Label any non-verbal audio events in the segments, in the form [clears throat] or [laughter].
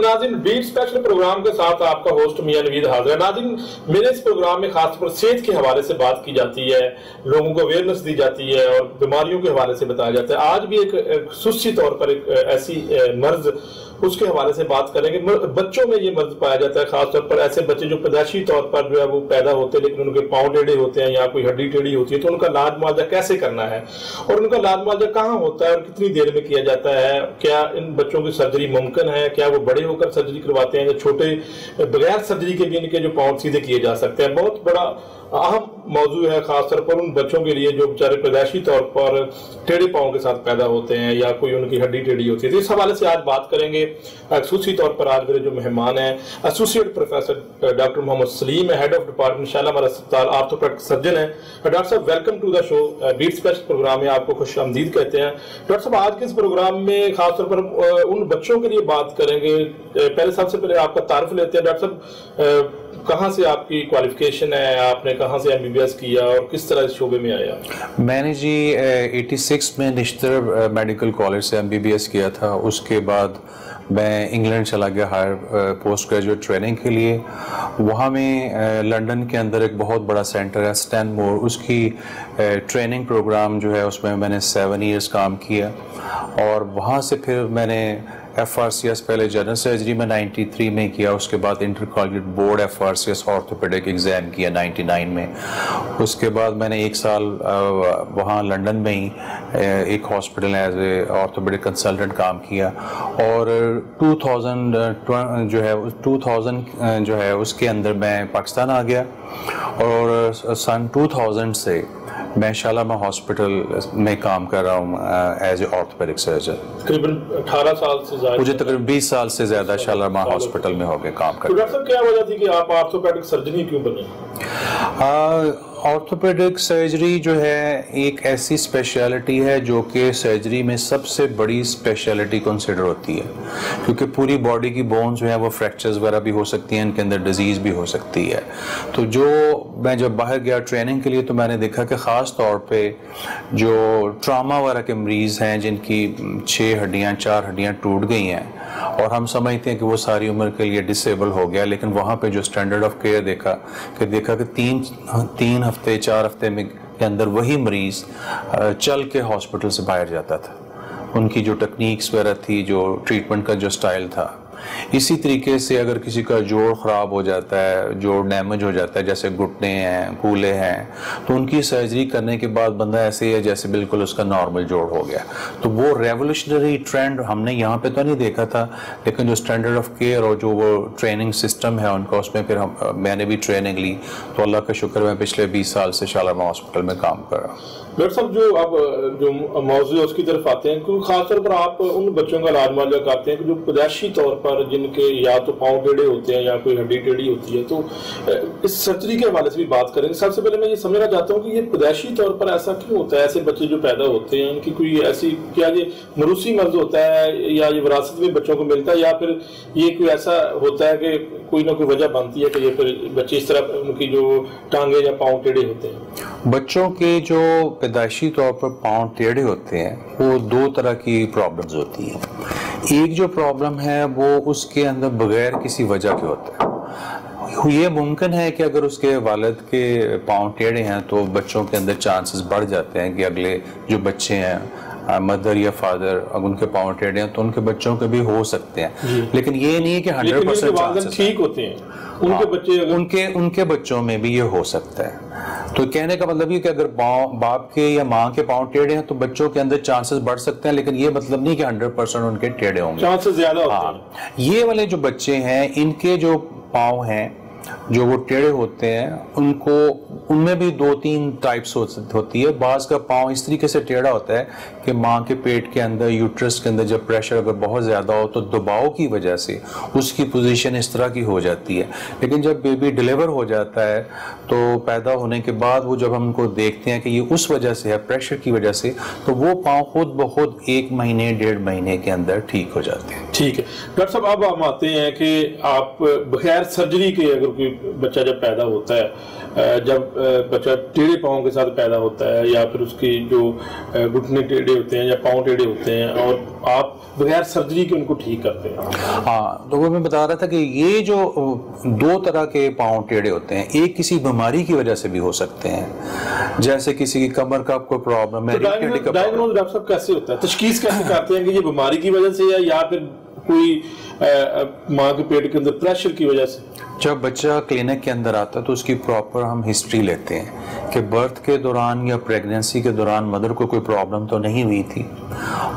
नाजिन, beat special programme के साथ आपका होस्ट मियाँ नवीद हाजिर है। नाजिन, मेरे इस प्रोग्राम में खासतौर पर सेहत के हवाले से बात की जाती है, लोगों को अवेयरनेस दी जाती है और बीमारियों के हवाले से बताया जाता है। आज भी एक सुस्ती तौर पर एक, ऐसी मर्ज उसके हवाले से बात करेंगे। बच्चों में ये मर्ज पाया जाता है, खासतौर पर ऐसे बच्चे जो पैदाशी तौर पर जो है वो पैदा होते हैं, लेकिन उनके पाँव टेढ़े होते हैं या कोई हड्डी टेढ़ी होती है तो उनका लाज मुआवजा कैसे करना है? और उनका लाज मुआवजा कहाँ होता है और कितनी देर में किया जाता है? क्या इन बच्चों की सर्जरी मुमकिन है? क्या वो बड़े होकर सर्जरी करवाते हैं या छोटे बगैर सर्जरी के भी इनके जो पाँव सीधे किए जा सकते हैं? बहुत बड़ा अहम मौजू है, खासतौर पर उन बच्चों के लिए जो बेचारे पैदाशी तौर पर टेढ़े पाओं के साथ पैदा होते हैं या कोई उनकी हड्डी टेढ़ी होती है। तो इस हवाले से आज बात करेंगे खसूसी तौर पर आज मेरे जो मेहमान हैं associate professor doctor Mohammad Salim है हेड ऑफ़ डिपार्टमेंट शाला हमारा अस्पताल आर्थोपेडिक सर्जन है। डॉक्टर साहब welcome to the show beat special programme में आपको खुश आमदीद कहते हैं। डॉक्टर साहब, आज के इस प्रोग्राम में खासतौर पर उन बच्चों के लिए बात करेंगे। पहले सबसे पहले आपका तारफ लेते हैं। डॉक्टर साहब कहाँ से आपकी क्वालिफिकेशन है? आपने कहाँ से एमबीबीएस किया और किस तरह इस शोबे में आया? मैंने जी 86 में निश्तर मेडिकल कॉलेज से एमबीबीएस किया था। उसके बाद मैं इंग्लैंड चला गया हायर पोस्ट ग्रेजुएट ट्रेनिंग के लिए। वहाँ में लंदन के अंदर एक बहुत बड़ा सेंटर है स्टैन मोर उसकी ट्रेनिंग प्रोग्राम जो है, उसमें मैंने सेवन इयर्स काम किया। और वहाँ से फिर मैंने एफ़ आर सी एस पहले जनरल सर्जरी में 93 में किया, उसके बाद inter college board F R C S orthopaedic exam किया 99 में। उसके बाद मैंने एक साल वहाँ लंदन में ही एक hospital as a orthopaedic consultant काम किया। और 2000 जो है 2000 जो है, उसके अंदर मैं पाकिस्तान आ गया। और सन 2000 से मैं शालामा हॉस्पिटल में काम कर रहा हूँ एज ए ऑर्थोपेडिक सर्जन तकरीबन 18 साल से ज़्यादा मुझे तकरीबन 20 साल से ज़्यादा शालामा हॉस्पिटल में होकर काम कर रहा डॉक्टर क्या वजह थी कि आप ऑर्थोपेडिक सर्जन क्यों बने? ऑर्थोपेडिक सर्जरी जो है, एक ऐसी स्पेशलिटी है जो कि सर्जरी में सबसे बड़ी स्पेशलिटी कंसिडर होती है। क्योंकि पूरी बॉडी की बोन्स जो है, वो फ्रैक्चर्स वगैरह भी हो सकती हैं, इनके अंदर डिज़ीज़ भी हो सकती है। तो जो मैं जब बाहर गया ट्रेनिंग के लिए तो मैंने देखा कि ख़ास तौर पे जो ट्रामा वगैरह के मरीज़ हैं, जिनकी छः हड्डियाँ, चार हड्डियाँ टूट गई हैं, और हम समझते हैं कि वो सारी उम्र के लिए डिसेबल हो गया, लेकिन वहाँ पर जो स्टैंडर्ड ऑफ़ केयर देखा, कि देखा कि तीन तीन हफ़्ते, चार हफ़्ते में के अंदर वही मरीज़ चल के हॉस्पिटल से बाहर जाता था। उनकी जो टेक्निक्स वगैरह थी, जो ट्रीटमेंट का जो स्टाइल था इसी तरीके से अगर किसी का जोड़ ख़राब हो जाता है, जोड़ डैमेज हो जाता है, जैसे घुटने हैं, कूले हैं तो उनकी सर्जरी करने के बाद बंदा ऐसे ही है जैसे बिल्कुल उसका नॉर्मल जोड़ हो गया। तो वो रेवोल्यूशनरी ट्रेंड हमने यहाँ पे तो नहीं देखा था, लेकिन जो स्टैंडर्ड ऑफ़ केयर और जो वो ट्रेनिंग सिस्टम है उनका, उसमें फिर हम, मैंने भी ट्रेनिंग ली। तो अल्लाह का शुक्र मैं पिछले बीस साल से शालामा हॉस्पिटल में काम कर रहा हूँ। डॉक्टर साहब, जो आप, जो मौजू है, उसकी तरफ़ आते हैं, क्योंकि खासतौर पर आप उन बच्चों का इलाज मुआवजा करते हैं, जो पैदाशी तौर पर जिनके या तो पाँव टेढ़े होते हैं या कोई हड्डी टेढ़ी होती है तो इस सर्जरी के हवाले से भी बात करेंगे सबसे पहले मैं ये समझना चाहता हूँ कि ये पैदाशी तौर पर ऐसा क्यों होता है? ऐसे बच्चे जो पैदा होते हैं, उनकी कोई ऐसी, क्या ये मरूसी मर्ज होता है, या ये विरासत में बच्चों को मिलता है, या फिर ये कोई ऐसा होता है कि कोई ना कोई वजह बनती है कि ये फिर बच्चे इस तरह उनकी जो टांगे या पाँव टेढ़े होते हैं? बच्चों के जो पैदाइशी तौर पर पाँव टेढ़े होते हैं, वो दो तरह की प्रॉब्लम्स होती हैं। एक जो प्रॉब्लम है, वो उसके अंदर बगैर किसी वजह के होता है। ये मुमकिन है कि अगर उसके वालद के पाँव टेढ़े हैं तो बच्चों के अंदर चांसेस बढ़ जाते हैं कि अगले जो बच्चे हैं मदर या फादर अगर उनके पाँव टेढ़े हैं तो उनके बच्चों के भी हो सकते हैं। लेकिन ये नहीं है कि हंड्रेड परसेंट ठीक होते हैं उनके हाँ, बच्चे उनके उनके बच्चों में भी ये हो सकता है। तो कहने का मतलब ये कि अगर बाप के या माँ के पाँव टेढ़े हैं तो बच्चों के अंदर चांसेस बढ़ सकते हैं लेकिन ये मतलब नहीं कि हंड्रेड परसेंट उनके टेढ़े होंगे। चांसेस ज़्यादा हाँ, ये वाले जो बच्चे हैं इनके जो पाँव हैं जो वो टेढ़े होते हैं, उनको, उनमें भी दो तीन टाइप्स होती है। बाज का पाँव इस तरीके से टेढ़ा होता है कि माँ के पेट के अंदर यूट्रस के अंदर जब प्रेशर अगर बहुत ज़्यादा हो तो दबाव की वजह से उसकी पोजीशन इस तरह की हो जाती है। लेकिन जब बेबी डिलीवर हो जाता है तो पैदा होने के बाद वो जब हम उनको देखते हैं कि ये उस वजह से है प्रेशर की वजह से तो वो पाँव खुद ब खुद एक महीने, डेढ़ महीने के अंदर ठीक हो जाते हैं। ठीक है। डॉक्टर साहब, अब हम आते हैं कि आप बगैर सर्जरी के अगर कोई बच्चा जब पैदा होता है जब बच्चा टेढ़े पाँव के साथ पैदा होता है या फिर उसकी जो घुटने टेढ़े होते हैं या पाँव टेढ़े होते हैं और आप बगैर सर्जरी के उनको ठीक करते हैं। हाँ तो वो मैं बता रहा था कि ये जो दो तरह के पाँव टेढ़े होते हैं एक किसी बीमारी की वजह से भी हो सकते हैं। जैसे किसी की कमर का आपको प्रॉब्लम है तो डायग्नोज डॉक्टर साहब कैसे होता है? तशखीस कैसे करते हैं कि ये बीमारी की वजह से या, या फिर कोई माँ के पेट के अंदर प्रेशर की वजह से? जब बच्चा क्लिनिक के अंदर आता है तो उसकी प्रॉपर हम हिस्ट्री लेते हैं कि बर्थ के दौरान या प्रेगनेंसी के दौरान मदर को कोई प्रॉब्लम तो नहीं हुई थी।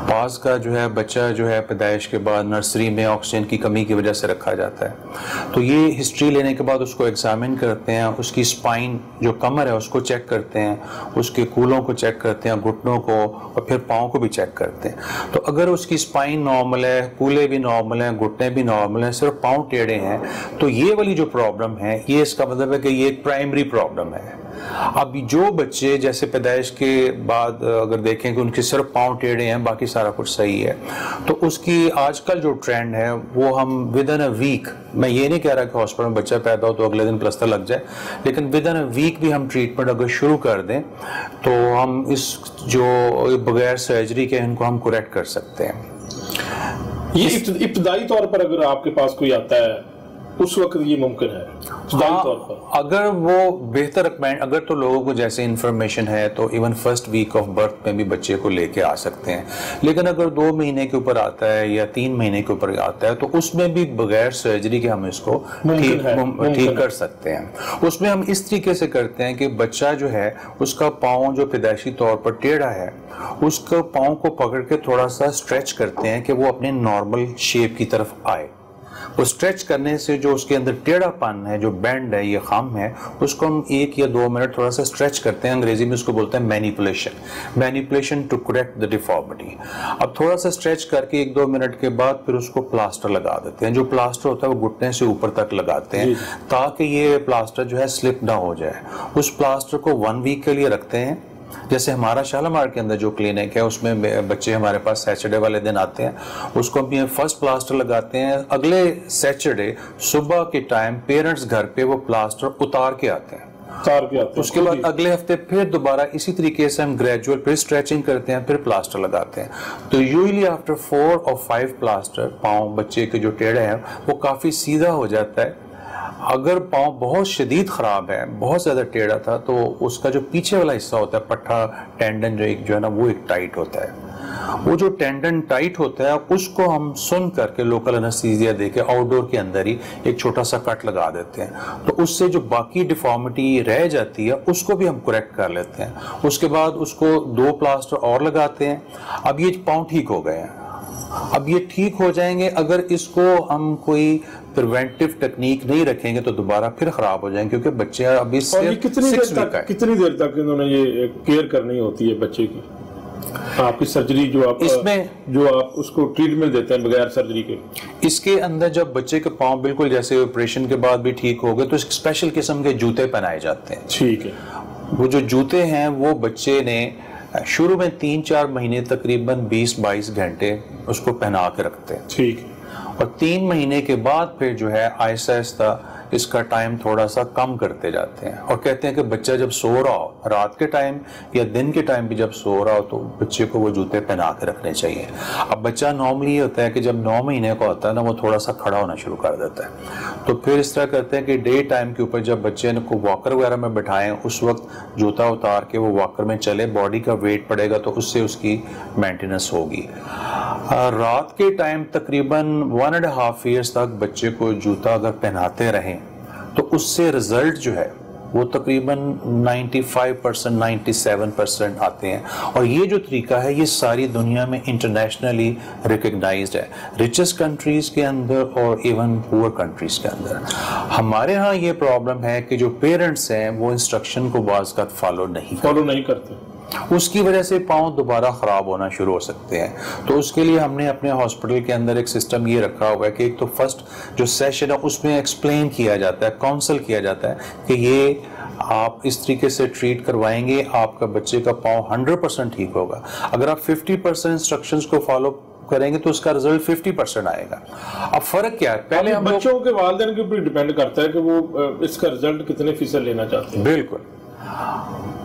पास का जो है, बच्चा जो है, पैदाइश के बाद नर्सरी में ऑक्सीजन की कमी की वजह से रखा जाता है। तो ये हिस्ट्री लेने के बाद उसको एग्जामिन करते हैं, उसकी स्पाइन जो कमर है, उसको चेक करते हैं, उसके कूलों को चेक करते हैं, घुटनों को और फिर पाँव को भी चेक करते हैं। तो अगर उसकी स्पाइन नॉर्मल है, कूले भी नॉर्मल हैं, घुटने भी नॉर्मल हैं, सिर्फ़ पाँव टेढ़े हैं तो ये वाली जो प्रॉब्लम है, ये इसका मतलब है कि ये एक प्राइमरी प्रॉब्लम है। अब जो बच्चे, जैसे पैदाइश के बाद अगर देखें कि उनके सिर्फ़ पाँव टेढ़े हैं, बाकी सारा कुछ सही है। तो उसकी आजकल जो ट्रेंड है, वो हम विद इन अ वीक मैं ये नहीं कह रहा कि हॉस्पिटल में बच्चा पैदा हो तो अगले दिन प्लस्तर लग जाए, लेकिन विद इन अ वीक भी हम ट्रीटमेंट अगर शुरू कर दें तो हम इस जो बगैर सर्जरी के इनको हम करेक्ट कर सकते हैं। ये इब्तदाई तौर पर अगर आपके पास कोई आता है उस वक्त ये मुमकिन है। हाँ, तौर पर। अगर वो बेहतर अगर तो लोगों को जैसे इंफॉर्मेशन है तो even first week of birth में भी बच्चे को लेके आ सकते हैं। लेकिन अगर दो महीने के ऊपर आता है या तीन महीने के ऊपर आता है तो उसमें भी बगैर सर्जरी के हम इसको ठीक कर सकते हैं। उसमें हम इस तरीके से करते हैं कि बच्चा जो है उसका पाँव जो पैदाइशी तौर पर टेढ़ा है उसका पाँव को पकड़ के थोड़ा सा स्ट्रेच करते हैं कि वो अपने नॉर्मल शेप की तरफ़ आए। वो स्ट्रेच करने से जो उसके अंदर टेढ़ापन है जो बैंड है ये खाम है उसको हम एक या दो मिनट थोड़ा सा स्ट्रेच करते हैं। अंग्रेज़ी में उसको बोलते हैं manipulation manipulation to correct the deformity अब थोड़ा सा स्ट्रेच करके एक दो मिनट के बाद फिर उसको प्लास्टर लगा देते हैं। जो प्लास्टर होता है वो घुटने से ऊपर तक लगाते हैं ताकि ये प्लास्टर जो है स्लिप ना हो जाए। उस प्लास्टर को वन वीक के लिए रखते हैं। जैसे हमारा शालामार के अंदर जो क्लिनिक है उसमें बच्चे हमारे पास सैटरडे वाले दिन आते हैं उसको हम ये फ़र्स्ट प्लास्टर लगाते हैं। अगले सैटरडे सुबह के टाइम पेरेंट्स घर पे वो प्लास्टर उतार के आते हैं। उतार के आते उसके बाद अगले हफ़्ते फिर दोबारा इसी तरीके से हम ग्रेजुअल फिर स्ट्रेचिंग करते हैं फिर प्लास्टर लगाते हैं। तो यूजली आफ्टर फोर और फाइव प्लास्टर पाँव बच्चे के जो टेढ़े हैं वो काफ़ी सीधा हो जाता है। अगर पाँव बहुत शदीद ख़राब है, बहुत ज़्यादा टेढ़ा था तो उसका जो पीछे वाला हिस्सा होता है, पट्टा टेंडन जो एक जो है ना, वो एक टाइट होता है। वो जो टेंडन टाइट होता है, उसको हम सुन करके लोकल अनस्थीजिया दे के आउटडोर के अंदर ही एक छोटा सा कट लगा देते हैं। तो उससे जो बाकी डिफॉर्मिटी रह जाती है, उसको भी हम करेक्ट कर लेते हैं। उसके बाद उसको दो प्लास्टर और लगाते हैं। अब ये पाँव ठीक हो गए हैं। अब ये ठीक हो जाएँगे, अगर इसको हम कोई प्रिवेंटिव टेक्निक नहीं रखेंगे तो दोबारा फिर खराब हो जाएँगे क्योंकि बच्चे अभी कितनी देर तक कितनी देर तक इन्होंने ये केयर करनी होती है बच्चे की? आपकी सर्जरी जो आप इसमें जो आप उसको ट्रीटमेंट देते हैं बगैर सर्जरी के? इसके अंदर जब बच्चे के पाँव बिल्कुल जैसे ऑपरेशन के बाद भी ठीक हो गए तो स्पेशल किस्म के जूते पहनाए जाते हैं। ठीक है। वो जो जूते हैं वो बच्चे ने शुरू में तीन चार महीने तकरीबन 20-22 घंटे उसको पहना के रखते हैं। ठीक। और तीन महीने के बाद फिर जो है आहिस्ता आहिस्ता इसका टाइम थोड़ा सा कम करते जाते हैं। और कहते हैं कि बच्चा जब सो रहा हो, रात के टाइम या दिन के टाइम भी जब सो रहा हो तो बच्चे को वो जूते पहना के रखने चाहिए। अब बच्चा नॉर्मली ये होता है कि जब नौ महीने का होता है ना, वो थोड़ा सा खड़ा होना शुरू कर देता है। तो फिर इस तरह करते हैं कि डे टाइम के ऊपर जब बच्चे को वॉकर वगैरह में बैठाएँ, उस वक्त जूता उतार के वो वॉकर में चले बॉडी का वेट पड़ेगा तो उससे उसकी मेंटेनेंस होगी। रात के टाइम तकरीबन वन एंड हाफ़ ईयर्स तक बच्चे को जूता अगर पहनाते रहें तो उससे रिज़ल्ट जो है, वो तकरीबन 95 परसेंट नाइन्टी परसेंट आते हैं। और ये जो तरीका है, ये सारी दुनिया में इंटरनेशनली रिकग्नाइज्ड है। रिचेस्ट कंट्रीज़ के अंदर और इवन पुअर कंट्रीज़ के अंदर। हमारे यहाँ ये प्रॉब्लम है कि जो पेरेंट्स हैं, वो इंस्ट्रक्शन को बाज फॉलो नहीं फॉलो नहीं करते। उसकी वजह से पाँव दोबारा ख़राब होना शुरू हो सकते हैं। तो उसके लिए हमने अपने हॉस्पिटल के अंदर एक सिस्टम ये रखा हुआ है कि एक तो फ़र्स्ट जो सेशन है उसमें एक्सप्लेन किया जाता है काउंसल किया जाता है कि ये आप इस तरीके से ट्रीट करवाएँगे आपका बच्चे का पाँव 100 परसेंट ठीक होगा। अगर आप 50 परसेंट इंस्ट्रक्शन को फॉलो करेंगे तो उसका रिज़ल्ट 50 परसेंट आएगा। अब फ़र्क क्या है? पहले हम बच्चों के वालदेन के ऊपर डिपेंड करता है कि वो इसका रिज़ल्ट कितने फ़ीसद लेना चाहते हैं। बिल्कुल।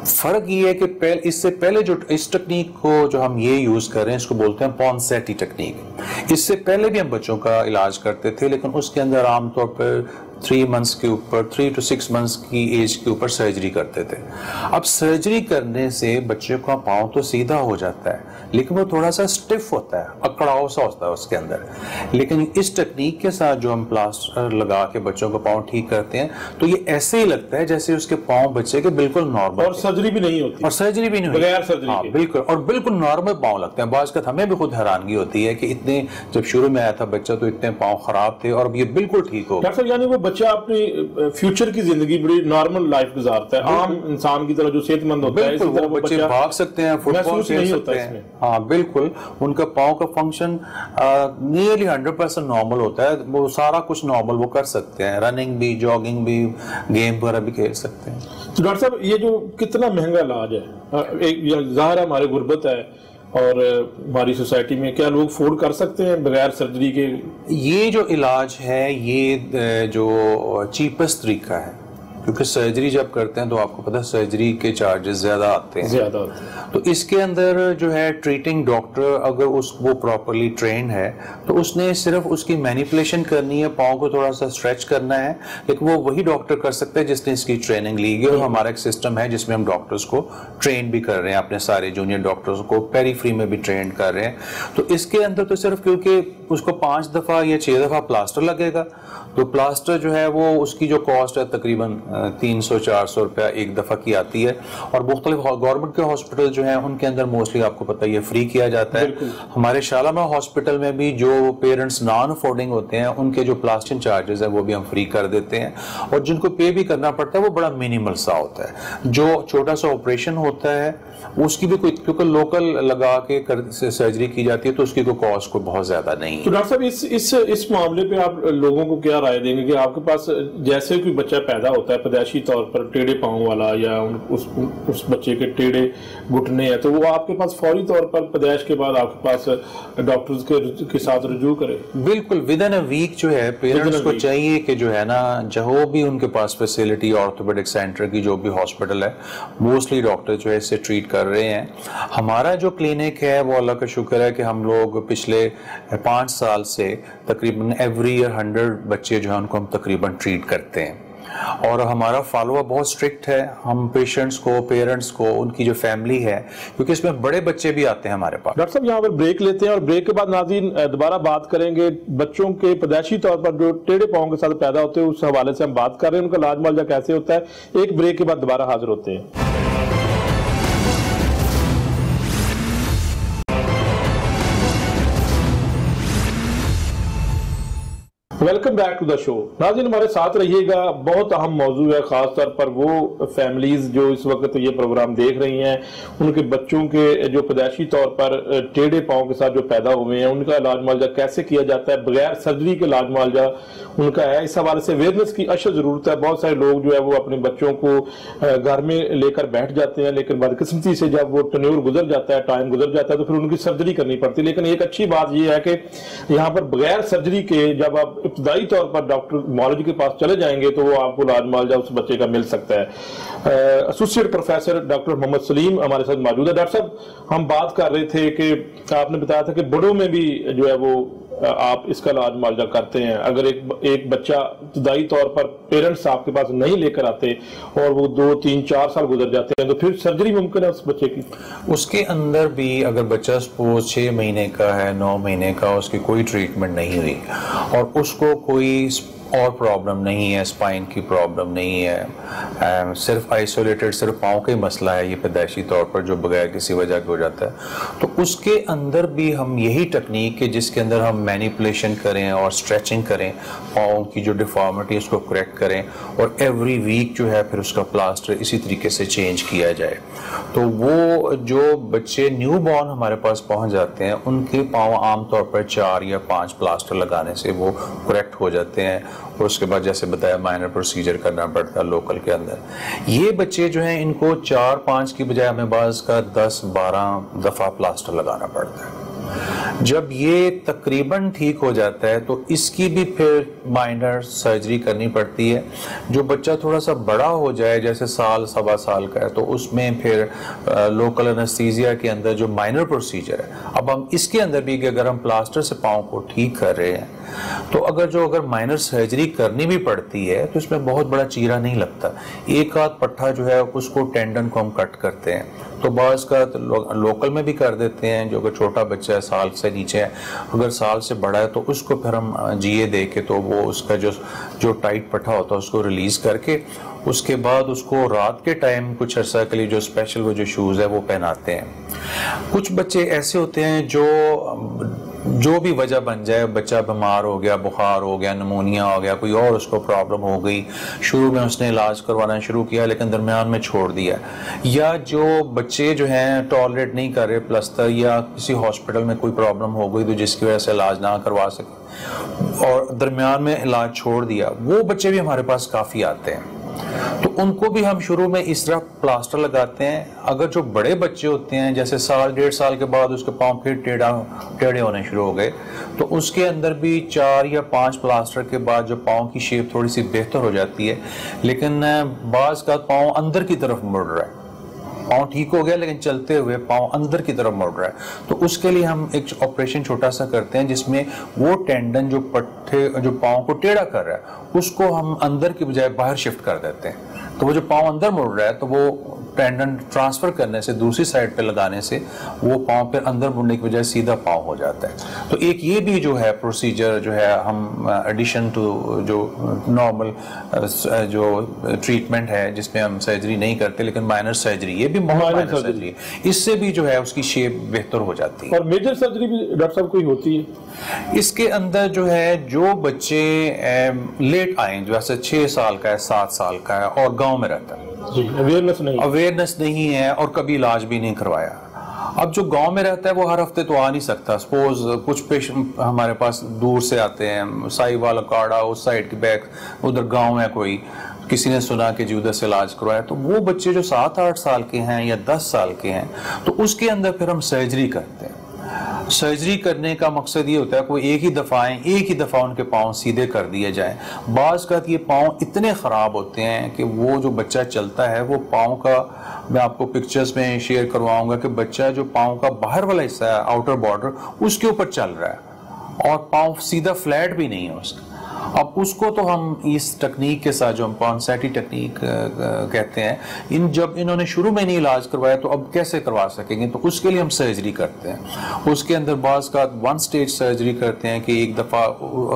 फ़र्क ये है कि पहले, इससे पहले जो इस टेक्निक को जो हम ये यूज़ कर रहे हैं, इसको बोलते हैं पॉन्सेटी टेक्निक इससे पहले भी हम बच्चों का इलाज करते थे, लेकिन उसके अंदर आमतौर पर थ्री मंथ्स के ऊपर थ्री टू सिक्स मंथ्स की एज के ऊपर सर्जरी करते थे। अब सर्जरी करने से बच्चे का पाँव तो सीधा हो जाता है लेकिन वो थोड़ा सा स्टिफ होता है अकड़ाव सा होता है उसके अंदर। लेकिन इस टेक्निक के साथ जो हम प्लास्टर लगा के बच्चों का पाँव ठीक करते हैं तो ये ऐसे ही लगता है जैसे उसके पाँव बच्चे के बिल्कुल नॉर्मल और सर्जरी भी नहीं होती। और सर्जरी भी नहीं होती। बगैर सर्जरी हाँ, बिल्कुल और बिल्कुल नॉर्मल पाँव लगते हैं। बाज हमें भी खुद हैरानगी होती है कि इतने जब शुरू में आया था बच्चा तो इतने पाँव खराब थे और अब ये बिल्कुल ठीक हो डॉक्टर यानी वो बच्चा अपनी फ्यूचर की ज़िंदगी बड़ी नॉर्मल लाइफ गुजारता है। आम इंसान की तरह जो सेहतमंद होता है वो बच्चे भाग सकते हैं फुटबॉल खेल सकते हैं। हाँ बिल्कुल उनका पाँव का function nearly hundred percent normal होता है। वो सारा कुछ नॉर्मल वो कर सकते हैं। रनिंग भी जॉगिंग भी गेम वगैरह भी खेल सकते हैं। तो डॉक्टर साहब ये जो कितना महँगा इलाज है एक ज़ाहिर हमारे गुर्बत है और हमारी सोसाइटी में क्या लोग फोर्ड कर सकते हैं बगैर सर्जरी के? ये जो इलाज है, ये जो चीपेस्ट तरीका है क्योंकि सर्जरी जब करते हैं तो आपको पता है सर्जरी के चार्जेस ज़्यादा आते हैं। ज़्यादा आते हैं। तो इसके अंदर जो है ट्रीटिंग डॉक्टर अगर उस वो प्रॉपरली ट्रेन है तो उसने सिर्फ़ उसकी मैनिपुलेशन करनी है पाँव को थोड़ा सा स्ट्रेच करना है लेकिन वो वही डॉक्टर कर सकते हैं जिसने इसकी ट्रेनिंग ली है और हमारा एक सिस्टम है जिसमें हम डॉक्टर्स को ट्रेन भी कर रहे हैं अपने सारे जूनियर डॉक्टर्स को पेरी फ्री में भी ट्रेन कर रहे हैं। तो इसके अंदर तो सिर्फ़ क्योंकि उसको पाँच दफ़ा या छह दफ़ा प्लास्टर लगेगा तो प्लास्टर जो है वो उसकी जो कॉस्ट है तकरीबन तीन सौ चार सौ रुपया एक दफ़ा की आती है। और मुख्तलिफ़ गवर्नमेंट के हॉस्पिटल जो हैं उनके अंदर मोस्टली आपको पता है ये फ्री किया जाता है। हमारे शालामा हॉस्पिटल में भी जो पेरेंट्स नॉन अफोर्डिंग होते हैं उनके जो प्लास्टिन चार्जेस है वो भी हम फ्री कर देते हैं। और जिनको पे भी करना पड़ता है वो बड़ा मिनिमल सा होता है। जो छोटा सा ऑपरेशन होता है उसकी भी कोई क्योंकि लोकल लगा के कर, सर्जरी की जाती है तो उसकी कोई कॉस्ट को बहुत ज़्यादा नहीं तो डॉक्टर साहब इस इस इस मामले पे आप लोगों को क्या राय देंगे कि आपके पास जैसे कोई बच्चा पैदा होता है पैदाइशी तौर पर टेढ़े पाँव वाला या उन, उस उस बच्चे के टेढ़े घुटने हैं तो वो आपके पास फौरी तौर पर पैदाइश के बाद आपके पास डॉक्टर्स के, के साथ रजू करे? बिल्कुल विद इन अ वीक जो है पेरेंट्स को चाहिए कि जो है ना जो भी उनके पास फैसिलिटी ऑर्थोपेडिक सेंटर की जो भी हॉस्पिटल है मोस्टली डॉक्टर जो है इससे ट्रीट कर रहे हैं। हमारा जो क्लिनिक है, वो अल्लाह का शुक्र है कि हम लोग पिछले पाँच साल से तकरीबन एवरी ईयर हंड्रेड बच्चे जो है, उनको हम तकरीबन ट्रीट करते हैं। और हमारा फॉलोअप बहुत स्ट्रिक्ट है। हम पेशेंट्स को पेरेंट्स को, उनकी जो फैमिली है, क्योंकि इसमें बड़े बच्चे भी आते हैं हमारे पास। डॉक्टर साहब, यहाँ पर ब्रेक लेते हैं और ब्रेक के बाद नाजीन दोबारा बात करेंगे। बच्चों के पैदाइशी तौर पर जो टेढ़े पाओं के साथ पैदा होते हैं, उस हवाले से हम बात कर रहे हैं। उनका लाज मुआवजा कैसे होता है, एक ब्रेक के बाद दोबारा हाजिर होते हैं। Welcome back to the show नाजिन, हमारे साथ रहिएगा। बहुत अहम मौजू है खास तौर पर वो फैमिलीज़ जो इस वक्त ये प्रोग्राम देख रही हैं, उनके बच्चों के जो पैदाइशी तौर पर टेढ़े पाँव के साथ जो पैदा हुए हैं, उनका इलाज मुआवजा कैसे किया जाता है, बगैर सर्जरी के इलाज मुआवजा उनका है? इस हवाले से अवेयरनेस की अशद ज़रूरत है। बहुत सारे लोग जो है वो अपने बच्चों को घर में लेकर बैठ जाते हैं, लेकिन बदकिस्मती से जब वो टन्योर गुजर जाता है टाइम गुजर जाता है तो फिर उनकी सर्जरी करनी पड़ती है। लेकिन एक अच्छी बात यह है कि यहाँ पर बगैर सर्जरी के जब आप इब्तदाई तौर पर डॉक्टर मॉलजी के पास चले जाएँगे तो वो आपको लाज मुआवजा उस बच्चे का मिल सकता है। Associate professor doctor Mohammad Salim हमारे साथ मौजूद है। डॉक्टर साहब, हम बात कर रहे थे कि आपने बताया था कि बड़ों में भी जो है वो आप इसका इलाज मुआवजा करते हैं। अगर एक एक बच्चा इब्तदाई तौर पर पेरेंट्स आपके पास नहीं लेकर आते और वो दो, तीन, चार साल गुजर जाते हैं तो फिर सर्जरी मुमकिन है उस बच्चे की? उसके अंदर भी अगर बच्चा सपोज़ छः महीने का है, नौ महीने का, उसकी कोई ट्रीटमेंट नहीं हुई और उसको कोई और प्रॉब्लम नहीं है स्पाइन की प्रॉब्लम नहीं है। सिर्फ़ आइसोलेटेड सिर्फ़ पाँव का ही मसला है ये पैदाइशी तौर पर, जो बगैर किसी वजह के हो जाता है। तो उसके अंदर भी हम यही टेक्निक है जिसके अंदर हम मैनिपुलेशन करें और स्ट्रेचिंग करें, पाँव की जो डिफॉर्मिटी उसको करेक्ट करें और एवरी वीक जो है फिर उसका प्लास्टर इसी तरीके से चेंज किया जाए। तो वो जो बच्चे न्यू बॉर्न हमारे पास पहुँच जाते हैं, उनके पाँव आमतौर पर चार या पाँच प्लास्टर लगाने से वो करेक्ट हो जाते हैं। और उसके बाद जैसे बताया माइनर प्रोसीजर करना पड़ता है लोकल के अंदर। ये बच्चे जो हैं, इनको चार पाँच की बजाय हमें बाज का दस बारह दफ़ा प्लास्टर लगाना पड़ता है। जब ये तकरीबन ठीक हो जाता है तो इसकी भी फिर माइनर सर्जरी करनी पड़ती है। जो बच्चा थोड़ा सा बड़ा हो जाए, जैसे साल, सवा साल का है तो उसमें फिर लोकल एनेस्थीसिया के अंदर जो माइनर प्रोसीजर है। अब हम इसके अंदर भी अगर हम प्लास्टर से पाँव को ठीक कर रहे हैं तो अगर जो अगर माइनर सर्जरी करनी भी पड़ती है तो इसमें बहुत बड़ा चीरा नहीं लगता। एक आध पट्टा जो है उसको टेंडन को हम कट करते हैं। तो बास का तो लो, लोकल में भी कर देते हैं जो अगर छोटा बच्चा है साल से नीचे है अगर साल से बड़ा है तो उसको फिर हम जीए दे के तो वो उसका जो जो टाइट पट्टा होता है उसको रिलीज़ करके उसके बाद उसको रात के टाइम कुछ अर्सा के लिए जो स्पेशल वो जो शूज़ है वो पहनाते हैं। कुछ बच्चे ऐसे होते हैं जो जो भी वजह बन जाए, बच्चा बीमार हो गया, बुखार हो गया, नमोनिया हो गया, कोई और उसको प्रॉब्लम हो गई, शुरू में उसने इलाज करवाना शुरू किया, लेकिन दरमियान में छोड़ दिया। या जो बच्चे जो हैं टॉलरेट नहीं कर रहे प्लस्तर या किसी हॉस्पिटल में कोई प्रॉब्लम हो गई तो जिसकी वजह से इलाज ना करवा सके। और दरमियान में इलाज छोड़ दिया। वो बच्चे भी हमारे पास काफ़ी आते हैं। तो उनको भी हम शुरू में इस तरह प्लास्टर लगाते हैं। अगर जो बड़े बच्चे होते हैं, जैसे साल, डेढ़ साल के बाद उसके पाँव फिर टेढ़ा, टेढ़े होने शुरू हो गए तो उसके अंदर भी चार या पाँच प्लास्टर के बाद जो पाँव की शेप थोड़ी सी बेहतर हो जाती है। लेकिन बाज़ का पाँव अंदर की तरफ़ मुड़ रहा है। पाँव ठीक हो गया, लेकिन चलते हुए पाँव अंदर की तरफ़ मुड़ रहा है। तो उसके लिए हम एक ऑपरेशन छोटा सा करते हैं, जिसमें वो टेंडन जो पट्टे जो पाँव को टेढ़ा कर रहा है, उसको हम अंदर की बजाय बाहर शिफ्ट कर देते हैं। तो वो जो पाँव अंदर मुड़ रहा है तो वो टेंडन ट्रांसफ़र करने से दूसरी साइड पे लगाने से वो पाँव पे अंदर मुड़ने की बजाय सीधा पाँव हो जाता है। तो एक ये भी जो है प्रोसीजर जो है हम एडिशन टू जो नॉर्मल जो ट्रीटमेंट है जिसमें हम सर्जरी नहीं करते लेकिन माइनर सर्जरी ये भी माइनर सर्जरी इससे भी जो है उसकी शेप बेहतर हो जाती है। और मेजर सर्जरी भी डॉक्टर साहब कोई होती है? इसके अंदर जो है जो बच्चे लेट आए जैसे छह साल का है सात साल का है और गाँव में रहता है। अवेयरनेस नहीं अवेयरनेस नहीं है और कभी इलाज भी नहीं करवाया। अब जो गाँव में रहता है, वो हर हफ़्ते तो आ नहीं सकता। सपोज़ कुछ पेशेंट हमारे पास दूर से आते हैं साई वाला काड़ा उस साइड के बैक उधर गाँव है कोई, किसी ने सुना कि जी उधर से इलाज करवाया तो वो बच्चे जो सात आठ साल के हैं या दस साल के हैं तो उसके अंदर फिर हम सर्जरी करते हैं। सर्जरी करने का मकसद ये होता है कि वो एक ही दफ़ा आए, एक ही दफ़ा उनके पाँव सीधे कर दिए जाए। बाज़ का ये पाँव इतने ख़राब होते हैं कि वो जो बच्चा चलता है, वो पाँव का, मैं आपको पिक्चर्स में शेयर करवाऊँगा कि बच्चा जो पाँव का बाहर वाला हिस्सा है आउटर बॉर्डर उसके ऊपर चल रहा है। और पाँव सीधा फ्लैट भी नहीं है उसका। अब उसको तो हम इस तकनीक के साथ, जो हम पॉन्सेटी टेक्निक कहते हैं, इन जब इन्होंने शुरू में नहीं इलाज करवाया तो अब कैसे करवा सकेंगे? तो उसके लिए हम सर्जरी करते हैं। उसके अंदर बाज का वन स्टेज सर्जरी करते हैं कि एक दफ़ा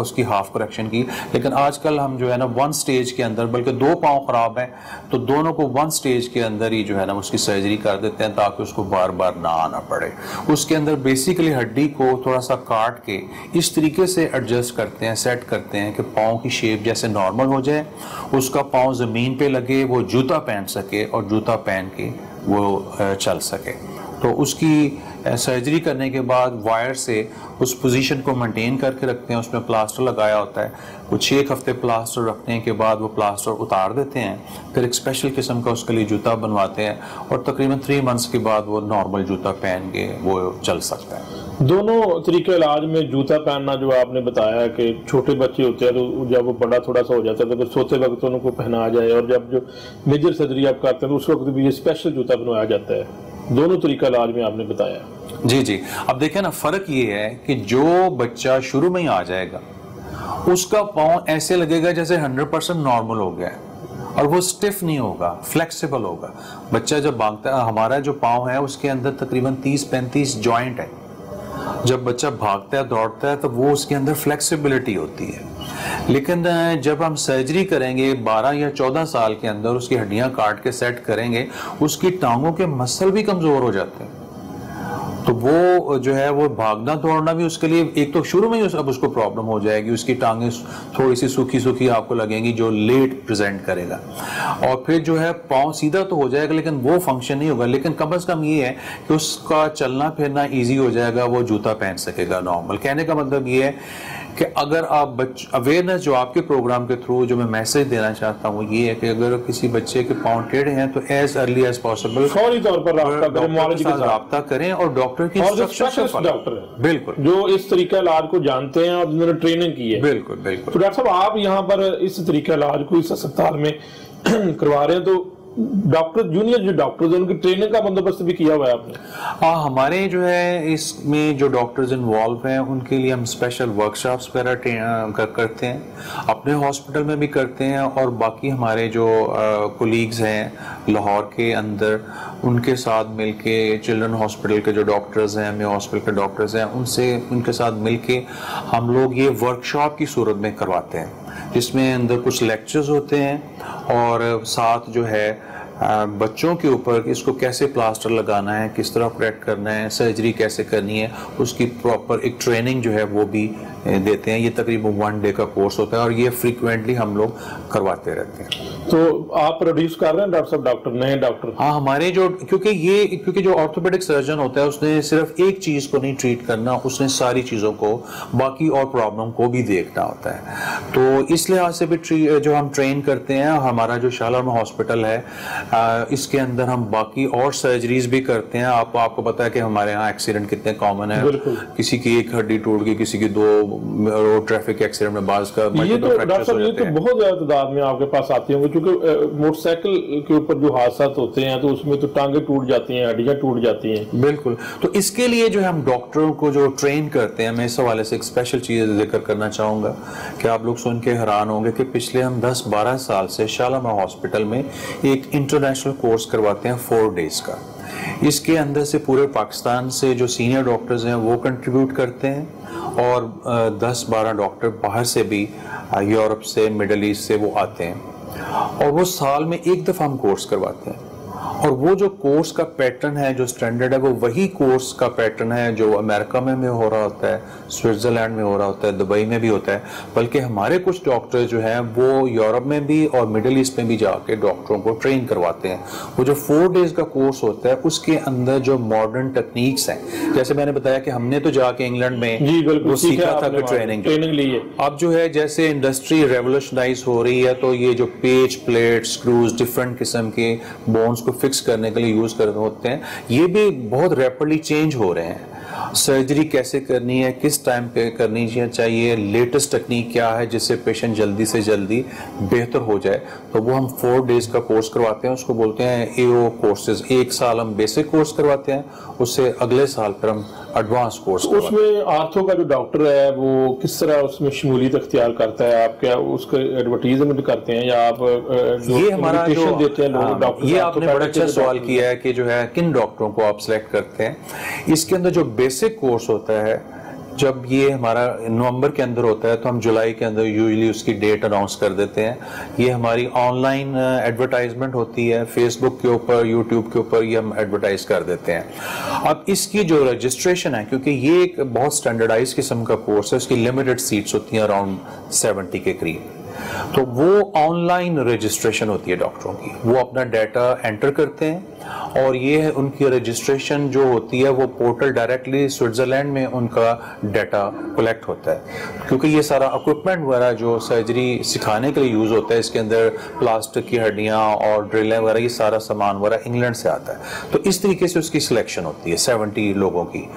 उसकी हाफ़ करेक्शन की। लेकिन आजकल हम जो है ना वन स्टेज के अंदर, बल्कि दो पाँव ख़राब हैं तो दोनों को वन स्टेज के अंदर ही जो है ना, उसकी सर्जरी कर देते हैं, ताकि उसको बार बार ना आना पड़े। उसके अंदर बेसिकली हड्डी को थोड़ा सा काट के इस तरीके से एडजस्ट करते हैं सेट करते हैं कि पाँव की शेप जैसे नॉर्मल हो जाए, उसका पाँव ज़मीन पे लगे, वो जूता पहन सके और जूता पहन के वो चल सके। तो उसकी सर्जरी करने के बाद वायर से उस पोजीशन को मेंटेन करके रखते हैं, उसमें प्लास्टर लगाया होता है। कुछ एक हफ़्ते प्लास्टर रखने के बाद वो प्लास्टर उतार देते हैं, फिर एक स्पेशल किस्म का उसके लिए जूता बनवाते हैं और तकरीबन थ्री मंथ्स के बाद वो नॉर्मल जूता पहन के वो चल सकता है। दोनों तरीके इलाज में जूता पहनना जो आपने बताया कि छोटे बच्चे होते हैं तो जब वो बड़ा थोड़ा सा हो जाता है तो सोते वक्त उनको पहना जाए और जब जो मेजर सर्जरी आप करते हैं तो उस वक्त भी ये स्पेशल जूता बनवाया जाता है। दोनों तरीका इलाज में आपने बताया जी जी। अब देखें ना, फ़र्क ये है कि जो बच्चा शुरू में ही आ जाएगा, उसका पाँव ऐसे लगेगा जैसे हंड्रेड परसेंट नॉर्मल हो गया है और वो स्टिफ नहीं होगा, फ्लेक्सिबल होगा। बच्चा जब भागता है, हमारा जो पाँव है, उसके अंदर तकरीबन 30-35 जॉइंट है। जब बच्चा भागता है, दौड़ता है तो वो उसके अंदर फ्लेक्सिबिलिटी होती है। लेकिन जब हम सर्जरी करेंगे 12 या 14 साल के अंदर उसकी हड्डियाँ काट के सेट करेंगे, उसकी टांगों के मसल भी कमज़ोर हो जाते हैं। तो वो जो है, वो भागना दौड़ना भी उसके लिए, एक तो शुरू में ही अब उसको प्रॉब्लम हो जाएगी, उसकी टांगे थोड़ी सी सूखी सूखी आपको लगेंगी, जो लेट प्रेजेंट करेगा। और फिर जो है, पाँव सीधा तो हो जाएगा, लेकिन वो फ़ंक्शन नहीं होगा, लेकिन कम अज़ कम ये है कि उसका चलना फिरना ईजी हो जाएगा, वो जूता पहन सकेगा नॉर्मल कहने का मतलब ये है कि अगर आप बच अवेयरनेस जो आपके प्रोग्राम के थ्रू जो मैं मैसेज देना चाहता हूँ ये है कि अगर किसी बच्चे के पाँव टेढ़े हैं तो एज अर्ली एज पॉसिबल फौरी तौर पर रब्ता करें और डॉक्टर की डॉक्टर बिल्कुल। जो इस तरीका इलाज को जानते हैं और जिन्होंने ट्रेनिंग की है। बिल्कुल बिल्कुल। तो डॉक्टर साहब आप यहाँ पर इस तरीका इलाज को इस अस्पताल में [clears throat] करवा रहे हैं तो डॉक्टर जूनियर जो डॉक्टर हैं उनकी ट्रेनिंग का बंदोबस्त भी किया हुआ है आपने? हाँ हमारे जो है इसमें जो डॉक्टर्स इन्वॉल्व हैं उनके लिए हम स्पेशल वर्कशॉप्स वगैरह कर, करते हैं। अपने हॉस्पिटल में भी करते हैं और बाकी हमारे जो कोलीग्स हैं लाहौर के अंदर उनके साथ मिल के चिल्ड्रन हॉस्पिटल के जो डॉक्टर्स हैं हमें हॉस्पिटल के डॉक्टर्स हैं उनसे उनके साथ मिलके हम लोग ये वर्कशॉप की सूरत में करवाते हैं। जिसमें अंदर कुछ लेक्चर्स होते हैं और साथ जो है बच्चों के ऊपर इसको कैसे प्लास्टर लगाना है किस तरह ऑपरेट करना है सर्जरी कैसे करनी है उसकी प्रॉपर एक ट्रेनिंग जो है वो भी देते हैं। ये तकरीबन वन डे का कोर्स होता है और ये फ्रीक्वेंटली हम लोग करवाते रहते हैं। तो आप प्रोड्यूस कर रहे हैं डॉक्टर साहब? डॉक्टर नए डॉक्टर? हाँ हमारे जो क्योंकि ये क्योंकि जो ऑर्थोपेडिक सर्जन होता है उसने सिर्फ़ एक चीज़ को नहीं ट्रीट करना उसने सारी चीज़ों को बाकी और प्रॉब्लम को भी देखना होता है। तो इस लिहाज से भी जो हम ट्रेन करते हैं हमारा जो शालाम हॉस्पिटल है आ, इसके अंदर हम बाकी और सर्जरीज भी करते हैं। आप आपको पता है कि हमारे यहाँ एक्सीडेंट कितने कॉमन है। किसी की एक हड्डी टूट गई किसी की दो रोड ट्रैफ़िक एक्सीडेंट में बाज का ये तो डॉक्टर साहब ये तो बहुत ज़्यादा तादाद में आपके पास आती होंगे क्योंकि मोटरसाइकिल के ऊपर जो हादसा होते हैं तो उसमें तो टांगे टूट जाती हैं हड्डियाँ टूट जाती हैं। बिल्कुल। तो इसके लिए जो है हम डॉक्टरों को जो ट्रेन करते हैं मैं इस हवाले से एक स्पेशल चीज़ ज़िक्र करना चाहूँगा कि आप लोग सुन के हैरान होंगे कि पिछले हम 10-12 साल से शालामा हॉस्पिटल में एक इंटरनेशनल कोर्स करवाते हैं फोर डेज़ का। इसके अंदर से पूरे पाकिस्तान से जो सीनियर डॉक्टर्स हैं, वो कंट्रीब्यूट करते हैं और दस बारह डॉक्टर बाहर से भी यूरोप से, मिडल ईस्ट से वो आते हैं। और वो साल में एक दफ़ा हम कोर्स करवाते हैं। और वो जो कोर्स का पैटर्न है जो स्टैंडर्ड है वो वही कोर्स का पैटर्न है जो अमेरिका में भी हो रहा होता है स्विट्जरलैंड में हो रहा होता है दुबई में भी होता है। बल्कि हमारे कुछ डॉक्टर जो हैं वो यूरोप में भी और मिडिल ईस्ट में भी जाके डॉक्टरों को ट्रेन करवाते हैं। वो जो फोर डेज़ का कोर्स होता है उसके अंदर जो मॉडर्न टेक्निक्स हैं। जैसे मैंने बताया कि हमने तो जाके इंग्लैंड में जी बिल्कुल वो सीखा सीखा था कि ट्रेनिंग ट्रेनिंग ली है। अब जो है जैसे इंडस्ट्री रेवोल्यूशनाइज हो रही है तो ये जो पेज प्लेट स्क्रूज डिफरेंट किस्म के बोन्स को फिक्स करने के लिए यूज़ कर होते हैं। ये भी बहुत रैपिडली चेंज हो रहे हैं। सर्जरी कैसे करनी है, किस टाइम पे करनी चाहिए लेटेस्ट टेक्निक क्या है जिससे पेशेंट जल्दी से जल्दी बेहतर हो जाए। तो वो हम फोर डेज़ का कोर्स करवाते हैं, उसको बोलते हैं एओ कोर्सेज एक साल हम बेसिक कोर्स करवाते हैं उससे अगले साल फिर हम एडवांस कोर्स तो उसमें आर्थो का जो डॉक्टर है वो किस तरह उसमें शमूलियत अख्तियार करता है? आप क्या उसके एडवर्टीजमेंट करते हैं या आप जो ये हमारा जो देते हैं हाँ, डॉक्टर ये आपने तो बड़ा अच्छा सवाल किया है कि जो है किन डॉक्टरों को आप सिलेक्ट करते हैं। इसके अंदर जो बेसिक कोर्स होता है जब ये हमारा नवंबर के अंदर होता है तो हम जुलाई के अंदर यूजली उसकी डेट अनाउंस कर देते हैं। ये हमारी ऑनलाइन एडवर्टाइजमेंट होती है फेसबुक के ऊपर यूट्यूब के ऊपर ये हम एडवर्टाइज कर देते हैं। अब इसकी जो रजिस्ट्रेशन है, क्योंकि ये एक बहुत स्टैंडर्डाइज किस्म का कोर्स है, उसकी लिमिटेड सीट्स होती हैं अराउंड सेवेंटी के करीब। तो वो ऑनलाइन रजिस्ट्रेशन होती है डॉक्टरों की। वो अपना डाटा एंटर करते हैं और ये है उनकी रजिस्ट्रेशन जो होती है, वो पोर्टल डायरेक्टली स्विट्जरलैंड में उनका डाटा कलेक्ट होता है। क्योंकि ये सारा इक्विपमेंट वगैरह जो सर्जरी सिखाने के लिए यूज़ होता है, इसके अंदर प्लास्टिक की हड्डियाँ और ड्रिलें वगैरह, ये सारा सामान वगैरह इंग्लैंड से आता है। तो इस तरीके से उसकी सिलेक्शन होती है सेवेंटी लोगों की।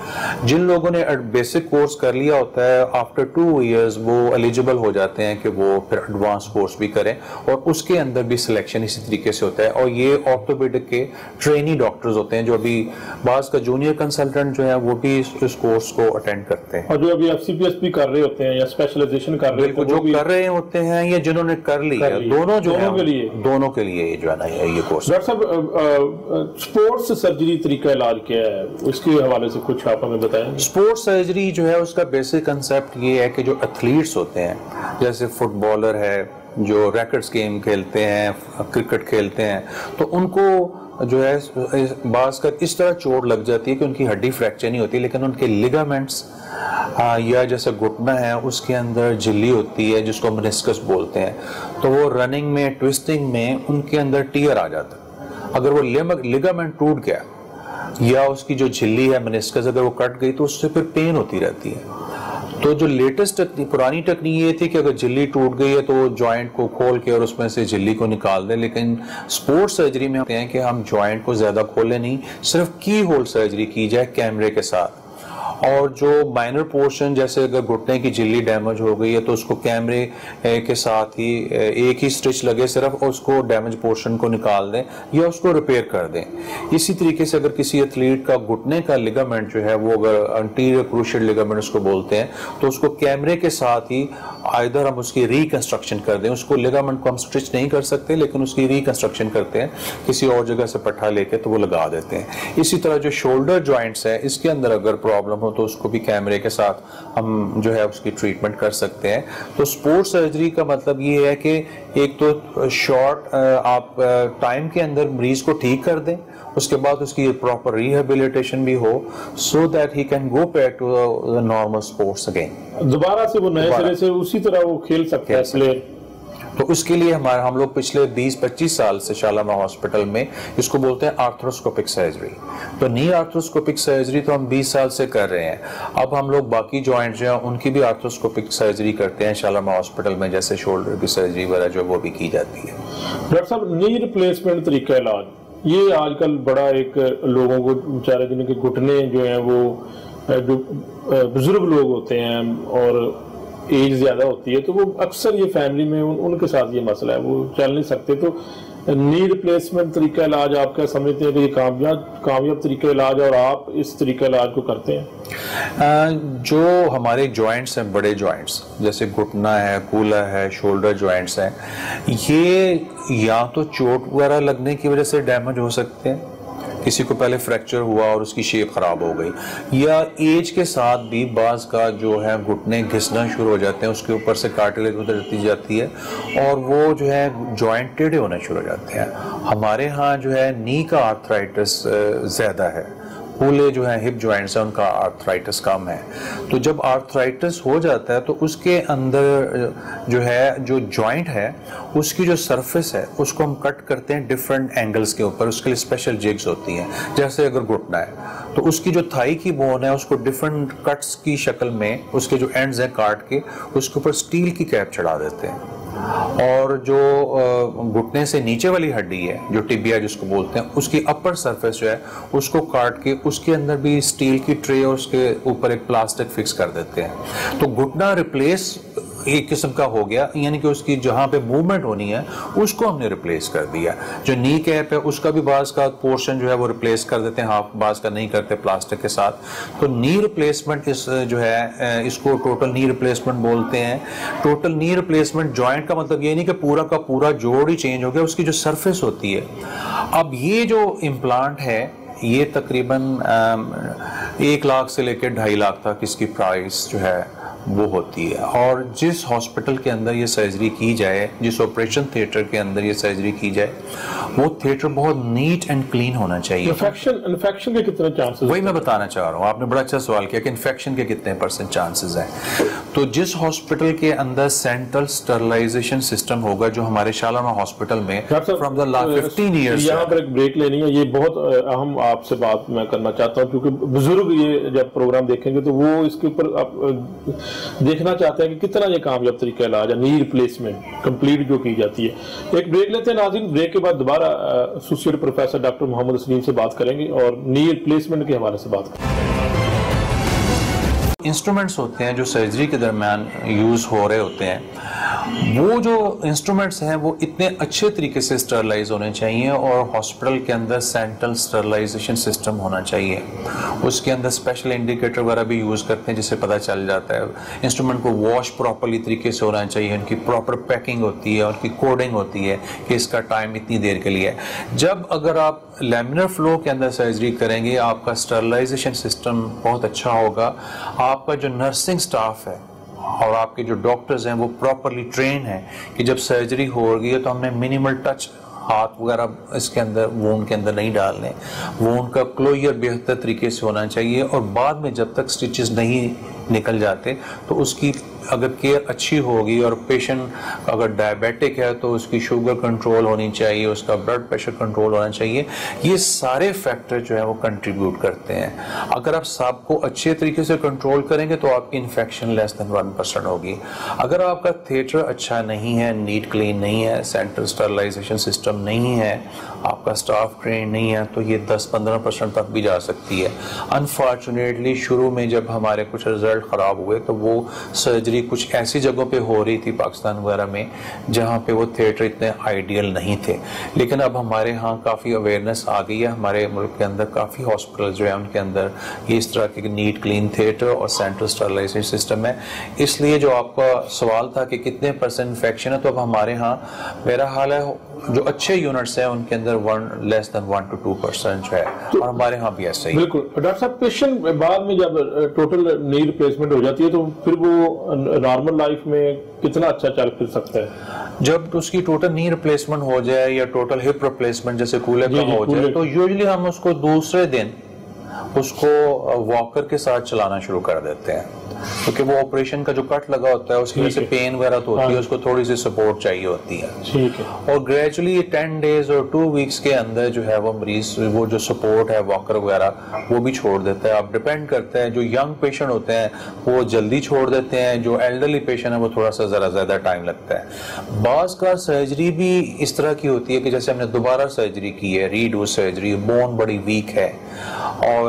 जिन लोगों ने बेसिक कोर्स कर लिया होता है आफ्टर टू ईयर्स वो एलिजिबल हो जाते हैं कि वो फिर एडवांस कोर्स भी करें और उसके अंदर भी सिलेक्शन इसी तरीके से होता है। और ये ऑर्थोपेडिक के ट्रेनी डॉक्टर्स होते हैं जो अभी बाज का जूनियर कंसल्टेंट जो है वो भी इस, इस कोर्स को अटेंड करते हैं। और जो अभी एफ़ भी कर रहे होते हैं या स्पेशलाइजेशन कर रहे हैं तो जो कर रहे होते हैं या जिन्होंने कर लिया कर दोनों जो दोनों के लिए। दोनों के लिए ये जो है ना ये कोर्स डॉक्टर साहब स्पोर्ट्स सर्जरी तरीका इलाज क्या है? उसके हवाले से कुछ आप हमें बताएँगे स्पोर्ट्स सर्जरी जो है उसका बेसिक कंसेप्ट ये है कि जो एथलीट्स होते हैं जैसे फुटबॉलर है जो रैकेट्स गेम खेलते हैं क्रिकेट खेलते हैं तो उनको जो है बास का इस तरह चोट लग जाती है कि उनकी हड्डी फ्रैक्चर नहीं होती, लेकिन उनके लिगामेंट्स या जैसे घुटना है, उसके अंदर झिल्ली होती है, जिसको मेनिस्कस बोलते हैं तो वो रनिंग में ट्विस्टिंग में उनके अंदर टीयर आ जाता है। अगर वो लिगामेंट टूट गया, या उसकी जो झिल्ली है मेनिस्कस अगर वो कट गई तो उससे फिर पेन होती रहती है। तो जो लेटेस्ट तकनीक पुरानी तकनीक ये थी कि अगर झिल्ली टूट गई है तो जॉइंट को खोल के और उसमें से झिल्ली को निकाल दें। लेकिन स्पोर्ट्स सर्जरी में कहते हैं कि हम जॉइंट को ज़्यादा खोलें नहीं, सिर्फ़ की होल सर्जरी की जाए कैमरे के साथ। और जो माइनर पोर्शन जैसे अगर घुटने की झिल्ली डैमेज हो गई है तो उसको कैमरे के साथ ही एक ही स्टिच लगे सिर्फ़ उसको डैमेज पोर्शन को निकाल दें या उसको रिपेयर कर दें। इसी तरीके से अगर किसी एथलीट का घुटने का लिगामेंट जो है, वो अगर अंटीरियर क्रूशियल लिगामेंट उसको बोलते हैं तो उसको कैमरे के साथ ही आइधर हम उसकी रिकंस्ट्रक्शन कर दें। उसको लिगामेंट को हम स्टिच नहीं कर सकते, लेकिन उसकी रिकंस्ट्रक्शन करते हैं। किसी और जगह से पट्टा लेके तो वो लगा देते हैं। इसी तरह जो शोल्डर ज्वाइंट्स है, इसके अंदर अगर प्रॉब्लम हो तो उसको भी कैमरे के साथ हम जो है उसकी ट्रीटमेंट कर सकते हैं। तो स्पोर्ट्स सर्जरी का मतलब ये है कि एक तो शॉर्ट आप टाइम के अंदर मरीज़ को ठीक कर दें उसके बाद उसकी प्रॉपर रिहेबिलिटेशन भी हो so that he can go back to normal sports again दोबारा से वो नए सिरे से उसी तरह वो खेल सकते हैं प्लेयर तो उसके लिए हमारे हम लोग पिछले 20-25 साल से शालामा हॉस्पिटल में इसको बोलते हैं आर्थ्रोस्कोपिक सर्जरी। तो नी आर्थ्रोस्कोपिक सर्जरी तो हम 20 साल से कर रहे हैं। अब हम लोग बाकी जॉइंट जो हैं, उनकी भी आर्थ्रोस्कोपिक सर्जरी करते हैं शालामा हॉस्पिटल में, जैसे शोल्डर की सर्जरी वगैरह जो वो भी की जाती है। डॉक्टर साहब नी रिप्लेसमेंट तरीका इलाज, ये आजकल बड़ा एक लोगों को, बेचारे जिनके घुटने जो हैं, वो जो बुज़ुर्ग लोग होते हैं और एज ज़्यादा होती है तो वो अक्सर ये फैमिली में उन, उनके साथ ये मसला है वो चल नहीं सकते। तो नी रिप्लेसमेंट तरीका इलाज आप क्या समझते हैं कि कामयाब कामयाब तरीका इलाज और आप इस तरीका इलाज को करते हैं? जो हमारे जॉइंट्स हैं बड़े जॉइंट्स जैसे घुटना है कूला है शोल्डर जॉइंट्स हैं ये या तो चोट वगैरह लगने की वजह से डैमेज हो सकते हैं किसी को पहले फ्रैक्चर हुआ और उसकी शेप खराब हो गई। या एज के साथ भी बाज का जो है घुटने घिसना शुरू हो जाते हैं, उसके ऊपर से कार्टिलेज उतरती जाती है और वो जो है जॉइंट टेढ़े होना शुरू हो जाते हैं। हमारे यहाँ जो है नी का आर्थराइटिस ज़्यादा है। पूले जो है हिप जॉइंट्स है, उनका आर्थराइटिस कम है। तो जब आर्थराइटिस हो जाता है तो उसके अंदर जो है, जो जॉइंट है, उसकी जो सरफेस है, उसको हम कट करते हैं डिफरेंट एंगल्स के ऊपर। उसके लिए स्पेशल जिग्स होती हैं। जैसे अगर घुटना है तो उसकी जो थाई की बोन है, उसको डिफरेंट कट्स की शक्ल में, उसके जो एंड्स हैं काट के, उसके ऊपर स्टील की कैप चढ़ा देते हैं। और जो घुटने से नीचे वाली हड्डी है, जो टिबिया जिसको बोलते हैं, उसकी अपर सरफेस जो है, उसको काट के उसके अंदर भी स्टील की ट्रे और उसके ऊपर एक प्लास्टिक फिक्स कर देते हैं। तो घुटना रिप्लेस एक किस्म का हो गया, यानी कि उसकी जहाँ पे मूवमेंट होनी है, उसको हमने रिप्लेस कर दिया। जो नी कैप है, उसका भी बाज का पोर्शन जो है वो रिप्लेस कर देते हैं हाफ़ बाज का नहीं करते प्लास्टिक के साथ। तो नी रिप्लेसमेंट इस जो है इसको टोटल नी रिप्लेसमेंट बोलते हैं। टोटल नी रिप्लेसमेंट जॉइंट का मतलब ये नहीं कि पूरा का पूरा जोड़ ही चेंज हो गया, उसकी जो सरफेस होती है। अब ये जो इम्प्लांट है, ये तकरीबन एक लाख से लेकर ढाई लाख तक इसकी प्राइस जो है वो होती है। और जिस हॉस्पिटल के अंदर ये सर्जरी की जाए जिस ऑपरेशन थिएटर के अंदर ये सर्जरी की जाए वो थिएटर बहुत नीट एंड क्लीन होना चाहिए। इन्फेक्शन इन्फेक्शन के कितने चांसेस वही मैं बताना चाह रहा हूँ। आपने बड़ा अच्छा सवाल किया कि इन्फेक्शन के कितने परसेंट चांसेस हैं। तो जिस हॉस्पिटल के अंदर सेंट्रल स्टरलाइजेशन सिस्टम होगा जो हमारे शालामा हॉस्पिटल में from the last fifteen years यहाँ पर एक ब्रेक लेनी है। ये बहुत अहम आपसे बात मैं करना चाहता हूँ क्योंकि बुज़ुर्ग ये जब प्रोग्राम देखेंगे तो वो इसके ऊपर देखना चाहते हैं कि कितना ये कामयाब तरीका इलाज है नी रिप्लेसमेंट कंप्लीट जो की जाती है। एक ब्रेक लेते हैं नाजिन ब्रेक के बाद दोबारा associate professor doctor Mohammad Salim से बात करेंगे और नी रिप्लेसमेंट के हवाले से बात करेंगे। इंस्ट्रूमेंट्स होते हैं जो सर्जरी के दरमियान यूज़ हो रहे होते हैं, वो जो इंस्ट्रूमेंट्स हैं, वो इतने अच्छे तरीके से स्टरलाइज होने चाहिए और हॉस्पिटल के अंदर सेंट्रल स्टरलाइजेशन सिस्टम होना चाहिए। उसके अंदर स्पेशल इंडिकेटर वगैरह भी यूज़ करते हैं जिससे पता चल जाता है। इंस्ट्रूमेंट को वॉश प्रॉपरली तरीके से होना चाहिए, उनकी प्रॉपर पैकिंग होती है, उनकी कोडिंग होती है कि इसका टाइम इतनी देर के लिए। जब अगर आप लेमिनर फ्लो के अंदर सर्जरी करेंगे, आपका स्टरलाइजेशन सिस्टम बहुत अच्छा होगा। आपका जो नर्सिंग स्टाफ है और आपके जो डॉक्टर्स हैं, वो प्रॉपरली ट्रेन है कि जब सर्जरी हो रही है तो हमने मिनिमल टच हाथ वगैरह इसके अंदर वोन के अंदर नहीं डालने। वोन का क्लोयर बेहतर तरीके से होना चाहिए और बाद में जब तक स्टिचेस नहीं निकल जाते तो उसकी अगर केयर अच्छी होगी और पेशेंट अगर डायबिटिक है तो उसकी शुगर कंट्रोल होनी चाहिए, उसका ब्लड प्रेशर कंट्रोल होना चाहिए। ये सारे फैक्टर जो है वो कंट्रीब्यूट करते हैं। अगर आप सांप को अच्छे तरीके से कंट्रोल करेंगे तो आपकी infection less than one percent होगी। अगर आपका थिएटर अच्छा नहीं है नीट क्लीन नहीं है सेंट्रल स्टरलाइजेशन सिस्टम नहीं है, आपका स्टाफ ट्रेन नहीं है तो ये 10-15 परसेंट तक भी जा सकती है। अनफॉर्चुनेटली शुरू में जब हमारे कुछ रिज़ल्ट ख़राब हुए तो वो सर्जरी कुछ ऐसी जगहों पे हो रही थी पाकिस्तान वगैरह में जहाँ पे वो थिएटर इतने आइडियल नहीं थे। लेकिन अब हमारे यहाँ काफ़ी अवेयरनेस आ गई है हमारे मुल्क के अंदर काफ़ी हॉस्पिटल जो है उनके अंदर ये इस तरह के नीट क्लीन थिएटर और सेंट्रल स्टरलाइजेशन सिस्टम है। इसलिए जो आपका सवाल था कि कितने परसेंट इन्फेक्शन है तो अब हमारे यहाँ मेरा हाल है जो अच्छे यूनिट्स हैं उनके अंदर one less than one two two percent जो है। तो, और हमारे यहाँ भी ऐसा ही बिल्कुल। डॉक्टर साहब पेशेंट बाद में जब टोटल नी रिप्लेसमेंट हो जाती है तो फिर वो नॉर्मल लाइफ में कितना अच्छा चल फिर सकता है? जब उसकी टोटल नी रिप्लेसमेंट हो जाए या टोटल हिप रिप्लेसमेंट जैसे कूलर का हो जाए तो यूजली हम उसको दूसरे दिन उसको वॉकर के साथ चलाना शुरू कर देते हैं। क्योंकि वो ऑपरेशन का जो कट लगा होता है उसकी वजह से पेन वगैरह तो होती है हाँ। उसको थोड़ी सी सपोर्ट चाहिए होती है। ठीक है। और ग्रेजुअली टेन डेज़ और टू वीक्स के अंदर जो है वो मरीज़ वो जो सपोर्ट है वॉकर वगैरह वो भी छोड़ देता है। आप डिपेंड करते हैं जो यंग पेशेंट होते हैं वो जल्दी छोड़ देते हैं जो एल्डरली पेशेंट है वो थोड़ा सा जरा ज़्यादा टाइम लगता है। बास का सर्जरी भी इस तरह की होती है कि जैसे हमने दोबारा सर्जरी की है रीडू सर्जरी बोन बड़ी वीक है। और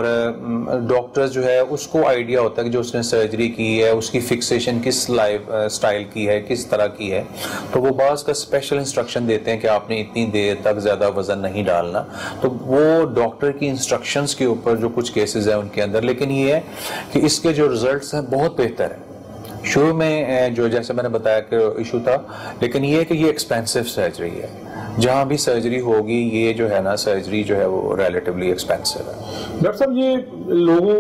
डॉक्टर्स जो है, उसको आइडिया होता है कि जो उसने सर्जरी की है, उसकी फिक्सेशन किस लाइफ स्टाइल की है, किस तरह की है। तो वो बास का स्पेशल इंस्ट्रक्शन देते हैं कि आपने इतनी देर तक ज़्यादा वज़न नहीं डालना। तो वो डॉक्टर की इंस्ट्रक्शंस के ऊपर जो कुछ केसेस हैं उनके अंदर। लेकिन ये है कि इसके जो रिज़ल्ट हैं, बहुत बेहतर है। शुरू में जो जैसे मैंने बताया कि इशू था, लेकिन ये है कि ये एक्सपेंसिव सर्जरी है। जहाँ भी सर्जरी होगी ये जो है ना सर्जरी जो है वो रिलेटिवली एक्सपेंसिव है। डॉक्टर साहब ये लोगों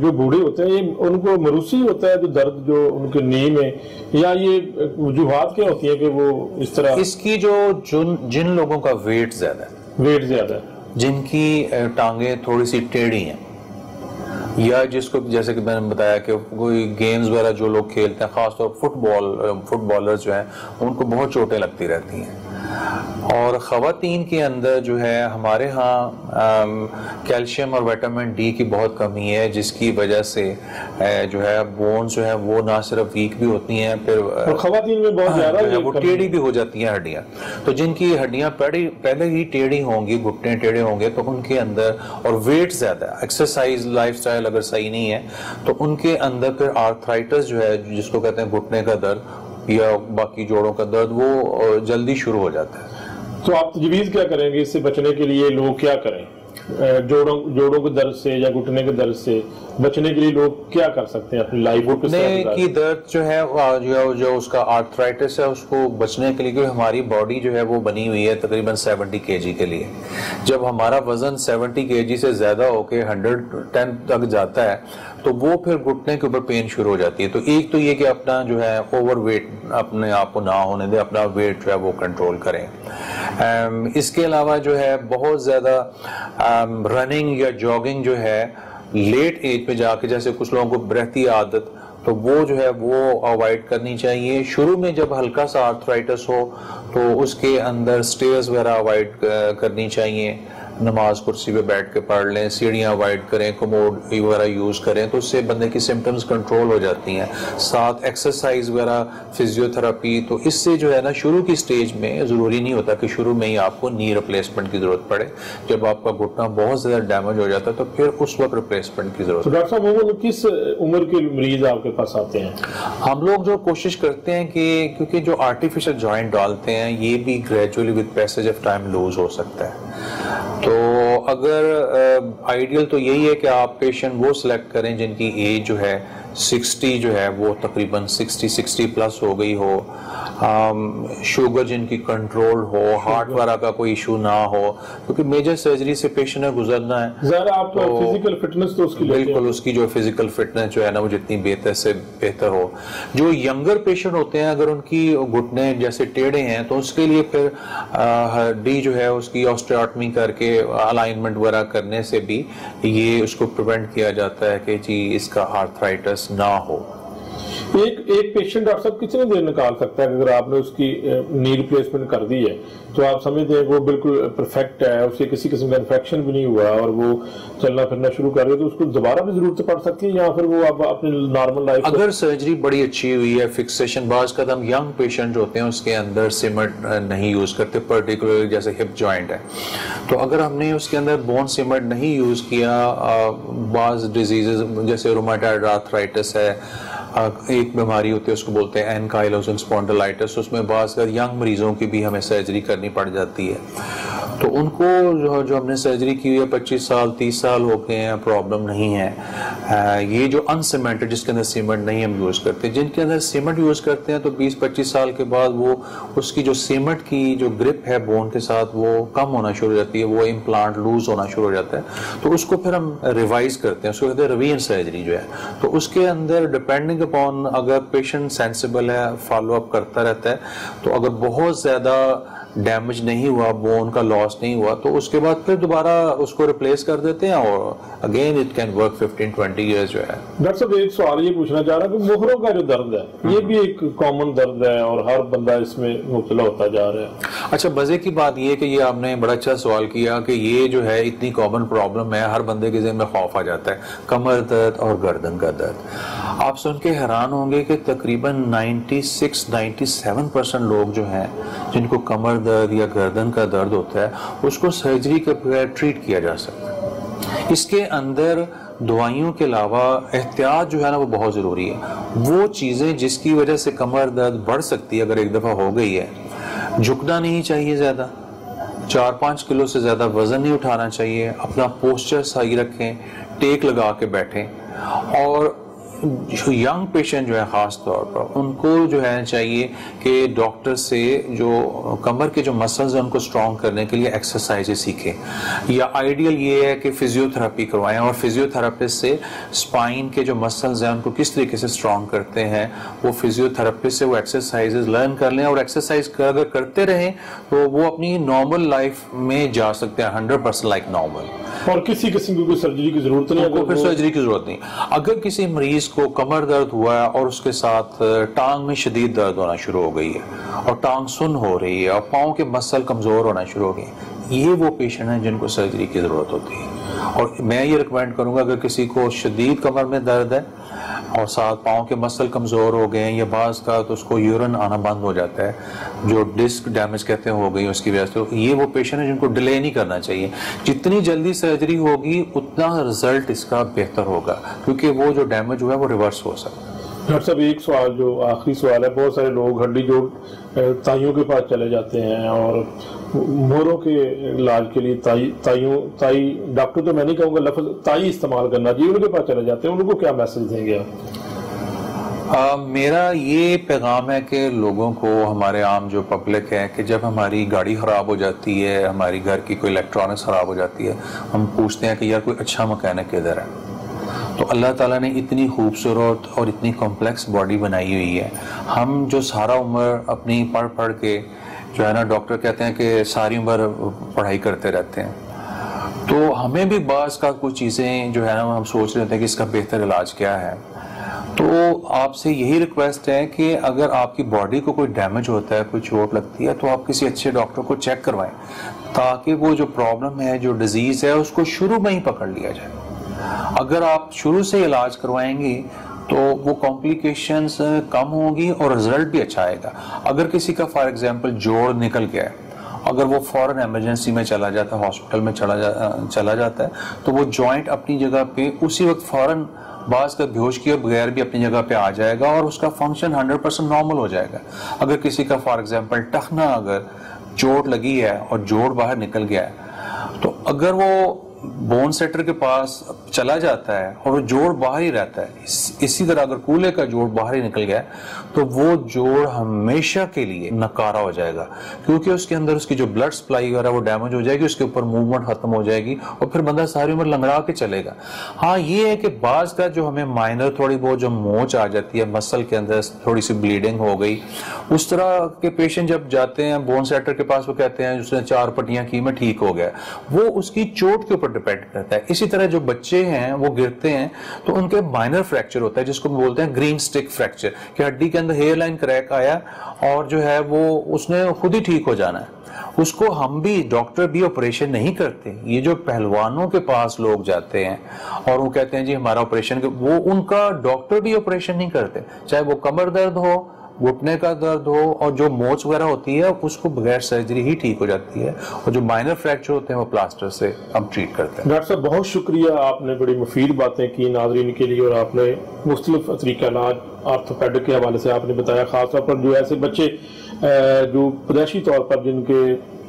जो बूढ़े होते हैं ये उनको मरूसी होता है जो दर्द जो उनके नी में या ये वजूहत क्या होती है कि वो इस तरह? इसकी जो जिन जिन लोगों का वेट ज़्यादा है वेट ज़्यादा है। जिनकी टांगे थोड़ी सी टेढ़ी हैं या जिसको जैसे कि मैंने बताया कि कोई गेम्स वगैरह जो लोग खेलते हैं खासतौर फुटबॉल फुटबॉलर्स जो हैं उनको बहुत चोटें लगती रहती हैं। और ख़वातीन के अंदर जो है हमारे यहाँ कैल्शियम और विटामिन डी की बहुत कमी है जिसकी वजह से जो है बोन्स जो है वो ना सिर्फ़ वीक भी होती हैं फिर खवातीन में बहुत ज़्यादा हाँ, वो टेढ़ी भी हो जाती हैं हड्डियाँ। तो जिनकी हड्डियाँ पहले पहले ही टेढ़ी होंगी घुटने टेढ़े होंगे तो उनके अंदर और वेट ज़्यादा एक्सरसाइज लाइफ अगर सही नहीं है तो उनके अंदर फिर आर्थराइटिस जो है जिसको कहते हैं घुटने का दर्द या बाकी जोड़ों का दर्द वो जल्दी शुरू हो जाता है। तो आप तजवीज़ क्या करेंगे इससे बचने के लिए लोग क्या करें? जोड़ों जोड़ों के दर्द से या घुटने के दर्द से बचने के लिए लोग क्या कर सकते हैं अपनी लाइफ घुटने की दर्द जो है जो जो उसका आर्थराइटिस है उसको बचने के लिए क्योंकि हमारी बॉडी जो है वो बनी हुई है तकरीबन 70 केजी के लिए। जब हमारा वज़न 70 केजी से ज़्यादा होके 110 तक जाता है तो वो फिर घुटने के ऊपर पेन शुरू हो जाती है। तो एक तो ये कि अपना जो है ओवर वेट अपने आप को ना होने दे, अपना वेट जो है वो कंट्रोल करें। इसके अलावा जो है, बहुत ज़्यादा रनिंग या जॉगिंग जो है लेट एज पे जाके जैसे कुछ लोगों को रहती आदत तो वो जो है वो अवॉइड करनी चाहिए। शुरू में जब हल्का सा आर्थराइटिस हो तो उसके अंदर स्टेयर्स वगैरह अवॉइड करनी चाहिए। नमाज़ कुर्सी पे बैठ के पढ़ लें सीढ़ियाँ अवॉइड करें कमोड वगैरह यूज़ करें तो उससे बंदे की सिम्टम्स कंट्रोल हो जाती हैं। साथ एक्सरसाइज वगैरह फिजियोथेरापी तो इससे जो है ना शुरू की स्टेज में ज़रूरी नहीं होता कि शुरू में ही आपको नी रिप्लेसमेंट की ज़रूरत पड़े। जब आपका घुटना बहुत ज़्यादा डैमेज हो जाता है तो फिर उस वक्त रिप्लेसमेंट की ज़रूरत डॉक्टर साहब वो किस उम्र के मरीज़ आपके पास आते हैं? हम लोग जो कोशिश करते हैं कि क्योंकि जो आर्टिफिशियल जॉइंट डालते हैं ये भी gradually with passage of time loose हो सकता है। तो अगर आइडियल तो यही है कि आप पेशेंट वो सिलेक्ट करें जिनकी एज जो है 60 जो है वो तकरीबन 60 60 प्लस हो गई हो। शुगर जिनकी कंट्रोल हो हार्ट वगैरह का कोई इशू ना हो क्योंकि मेजर सर्जरी से पेशेंट ने गुजरना है आप तो फ़िज़िकल फिटनेस तो उसकी बिल्कुल उसकी जो फ़िज़िकल फिटनेस जो है ना वो जितनी बेहतर से बेहतर हो। जो यंगर पेशेंट होते हैं अगर उनकी घुटने जैसे टेढ़े हैं तो उसके लिए फिर हड्डी जो है उसकी ऑस्ट्रियाटमी करके अलाइनमेंट वगैरह करने से भी ये उसको प्रिवेंट किया जाता है कि जी इसका आर्थराइटिस ना हो एक एक पेशेंट डॉक्टर साहब कितने देर निकाल सकता है? अगर आपने उसकी नी रिप्लेसमेंट कर दी है तो आप समझते हैं वो बिल्कुल परफेक्ट है उसे किसी किस्म का इन्फेक्शन भी नहीं हुआ और वो चलना फिरना शुरू कर रहे तो उसको दोबारा भी ज़रूरत पड़ सकती है या फिर वो अब अपनी नॉर्मल लाइफ अगर सर्जरी बड़ी अच्छी हुई है फिक्सेशन बाज का हम यंग पेशेंट होते हैं, उसके अंदर सीमेंट नहीं यूज़ करते पर्टिकुलर जैसे हिप जॉइंट है। तो अगर हमने उसके अंदर बोन सीमेंट नहीं यूज़ किया बाज डिजीजेज जैसे रोमाटाइड आर्थराइटिस है एक बीमारी होती है, उसको बोलते हैं एनकाइलोसिन स्पॉन्डलाइटिस। उसमें बास यंग मरीजों की भी हमें सर्जरी करनी पड़ जाती है तो उनको जो जो हमने सर्जरी की हुई है, पच्चीस साल, तीस साल हो गए हैं, प्रॉब्लम नहीं है। ये जो अनसीमेंटेड, जिसके अंदर सीमेंट नहीं हम यूज़ करते, जिनके अंदर सीमेंट यूज़ करते हैं तो 20-25 साल के बाद वो, उसकी जो सीमेंट की जो ग्रिप है, बोन के साथ वो कम होना शुरू हो जाती है, वो इम्प्लांट लूज होना शुरू हो जाता है। तो उसको फिर हम रिवाइज करते हैं, उसको कहते हैं रवीन सर्जरी जो है। तो उसके अंदर डिपेंडिंग अपॉन अगर पेशेंट सेंसिबल है फॉलो अप करता रहता है तो अगर बहुत ज़्यादा डैमेज नहीं हुआ बोन का लॉस नहीं हुआ तो उसके बाद फिर दोबारा उसको रिप्लेस कर देते हैं और again it can work 15 20 years जो है। डॉक्टर साहब एक सवाल ये पूछना चाह रहा हूँ कि मोहरों का जो दर्द है ये भी एक कॉमन दर्द है और हर बंदा इसमें मुबतला होता जा रहा है। अच्छा मज़े की बात ये कि ये आपने बड़ा अच्छा सवाल किया कि ये जो है इतनी कॉमन प्रॉब्लम है हर बंदे के जिन में खौफ आ जाता है कमर दर्द और गर्दन का दर्द। आप सुन के हैरान होंगे कि तकरीबन 96 97 परसेंट लोग जो हैं जिनको कमर दर्द या गर्दन का दर्द होता है, उसको सर्जरी के बगैर ट्रीट किया जा सकता है। इसके अंदर दवाइयों के अलावा एहतियात जो है ना वो बहुत ज़रूरी है। वो चीज़ें जिसकी वजह से कमर दर्द बढ़ सकती है, अगर एक दफ़ा हो गई है, झुकना नहीं चाहिए ज़्यादा। चार पाँच किलो से ज़्यादा वज़न नहीं उठाना चाहिए। अपना पोस्चर सही रखें, टेक लगा के बैठें। और जो यंग पेशेंट जो है ख़ास तौर पर उनको जो है चाहिए कि डॉक्टर से जो कमर के जो मसल्स हैं उनको स्ट्रॉन्ग करने के लिए एक्सरसाइज सीखें। या आइडियल ये है कि फिजियोथेरेपी करवाएँ और फिजियोथेरेपिस्ट से स्पाइन के जो मसल्स हैं उनको किस तरीके से स्ट्रॉन्ग करते हैं वो फिजियोथेरेपिस्ट से वो एक्सरसाइज लर्न कर लें और एक्सरसाइज अगर करते रहें तो वो अपनी नॉर्मल लाइफ में जा सकते हैं हंड्रेड परसेंट लाइक नॉर्मल और किसी किस्म की कोई सर्जरी की ज़रूरत नहीं फिर सर्जरी की ज़रूरत नहीं। अगर किसी मरीज़ को कमर दर्द हुआ है और उसके साथ टांग में शदीद दर्द होना शुरू हो गई है और टांग सुन हो रही है और पाँव के मसल कमज़ोर होना शुरू हो गए ये वो पेशेंट हैं जिनको सर्जरी की ज़रूरत होती है। और मैं ये रिकमेंड करूँगा, अगर किसी को शदीद कमर में दर्द है और साथ पाँव के मसल कमज़ोर हो गए या बाज का तो उसको यूरन आना बंद हो जाता है। जो डिस्क डैमेज कहते हैं हो गई उसकी वजह से। तो ये वो पेशेंट है जिनको डिले नहीं करना चाहिए। जितनी जल्दी सर्जरी होगी, उतना रिज़ल्ट इसका बेहतर होगा। क्योंकि वो जो डैमेज हुआ है, वो रिवर्स हो सकता है। डॉक्टर साहब, एक सवाल, जो आखिरी सवाल है, बहुत सारे लोग, हड्डी जोड़ ताइयों के पास चले जाते हैं और मोरों के इलाज के लिए ताई, ताइयों, ताई, डॉक्टर तो मैं नहीं कहूँगा, लफ्ज ताई इस्तेमाल करना चाहिए उनके पास चले जाते हैं, उनको क्या मैसेज देंगे आप? मेरा ये पैगाम है कि लोगों को, हमारे आम जो पब्लिक है, कि जब हमारी गाड़ी ख़राब हो जाती है, हमारी घर की कोई इलेक्ट्रॉनिक्स ख़राब हो जाती है, हम पूछते हैं कि यार कोई अच्छा मकैनिक किधर है? तो अल्लाह ताला ने इतनी खूबसूरत और इतनी कॉम्प्लेक्स बॉडी बनाई हुई है। हम जो सारा उम्र अपनी पढ़ पढ़ के जो है ना डॉक्टर कहते हैं कि सारी उम्र पढ़ाई करते रहते हैं। तो हमें भी बास का कुछ चीज़ें जो है ना, हम सोच रहे थे कि इसका बेहतर इलाज क्या है। तो आपसे यही रिक्वेस्ट है कि अगर आपकी बॉडी को कोई डैमेज होता है, कोई चोट लगती है तो आप किसी अच्छे डॉक्टर को चेक करवाएँ, ताकि वो जो प्रॉब्लम है, जो डिज़ीज़ है, उसको शुरू में ही पकड़ लिया जाए। अगर आप शुरू से इलाज करवाएँगे तो वो कॉम्प्लिकेशंस कम होंगी और रिज़ल्ट भी अच्छा आएगा। अगर किसी का फॉर एग्जांपल जोड़ निकल गया है, अगर वो फॉरन एमरजेंसी में चला जाता है हॉस्पिटल में चला जा चला जाता है तो वो जॉइंट अपनी जगह पे उसी वक्त फॉरन बाज का बेहोश किए बगैर भी अपनी जगह पे आ जाएगा और उसका फ़ंक्शन 100 परसेंट नॉर्मल हो जाएगा। अगर किसी का फॉर एग्जांपल टखना अगर चोट लगी है और जोड़ बाहर निकल गया है तो अगर वो बोन सेटर के पास चला जाता है और वो जोड़ बाहर ही रहता है। इस, इसी तरह अगर कूले का जोड़ बाहर ही निकल गया तो वो जोड़ हमेशा के लिए नकारा हो जाएगा, क्योंकि उसके अंदर उसकी जो ब्लड सप्लाई वगैरह वो डैमेज हो जाएगी, उसके ऊपर मूवमेंट खत्म हो जाएगी, और फिर बंदा सारी उम्र लंगड़ा के चलेगा। हाँ ये है कि बाज का जो हमें माइनर थोड़ी बहुत जो मोच आ जाती है मसल के अंदर थोड़ी सी ब्लीडिंग हो गई, उस तरह के पेशेंट जब जाते हैं बोन सेटर के पास वो कहते हैं, उसने चार पट्टियाँ की, मैं ठीक हो गया। वो उसकी चोट के ऊपर डिपेंड करता है। इसी तरह जो बच्चे हैं, वो गिरते हैं तो उनके माइनर फ्रैक्चर होता है, जिसको बोलते हैं ग्रीन स्टिक फ्रैक्चर कि हड्डी के अंदर हेयर लाइन क्रैक आया और जो है वो उसने खुद ही ठीक हो जाना है। उसको हम भी डॉक्टर भी ऑपरेशन नहीं करते। ये जो पहलवानों के पास लोग जाते हैं और वो कहते हैं, जी, हमारा ऑपरेशन वो उनका डॉक्टर भी ऑपरेशन नहीं करते। चाहे वो कमर दर्द हो, घुटने का दर्द हो और जो मोच वगैरह होती है, उसको बगैर सर्जरी ही ठीक हो जाती है और जो माइनर फ्रैक्चर होते हैं, वो प्लास्टर से हम ट्रीट करते हैं। डॉक्टर साहब, बहुत शुक्रिया। आपने बड़ी मुफीद बातें की नाजरीन के लिए और आपने मुख्तलिफ़ तरीका आर्थोपेडिक के हवाले से आपने बताया, खासतौर पर जो ऐसे बच्चे जो पैदाशी तौर पर जिनके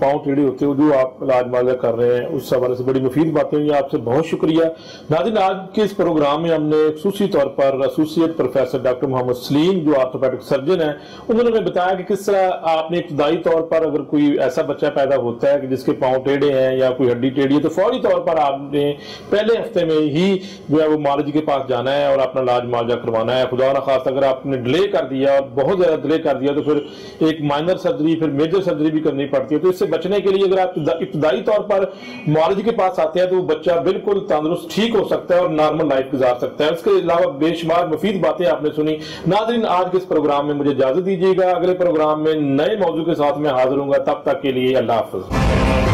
पाँव टेढ़े होते हैं जो आप इलाज माजा कर रहे हैं, उस हवाले से बड़ी मुफीद बातें हुई। आपसे बहुत शुक्रिया। नाजिन, आज के इस प्रोग्राम में हमने खसूसी तौर पर associate professor doctor Mohammad Salim, जो आर्थोपैटिक सर्जन है, उन्होंने हमें बताया कि किस तरह आपने इब्तदाई तौर पर अगर कोई ऐसा बच्चा पैदा होता है कि जिसके पाँव टेढ़े हैं या कोई हड्डी टेढ़ी है तो फौरी तौर पर आपने पहले हफ़्ते में ही जो है वो मालिज के पास जाना है और अपना इलाज माजा करवाना है। खुदा न खास अगर आपने डिले कर दिया, बहुत ज़्यादा डिले कर दिया तो फिर एक माइनर सर्जरी, फिर मेजर सर्जरी भी करनी पड़ती है। तो इससे बचने के लिए अगर आप इब्तदाई तौर पर मालिज के पास आते हैं तो बच्चा बिल्कुल तंदरुस्त, ठीक हो सकता है और नॉर्मल लाइफ गुजार सकता है। उसके अलावा बेशुमार मुफीद बातें आपने सुनी। नाजरीन, आज के इस प्रोग्राम में मुझे इजाज़त दीजिएगा। अगले प्रोग्राम में नए मौजू के साथ में हाजिर हूँ तब तक के लिए अल्लाह हाफिज।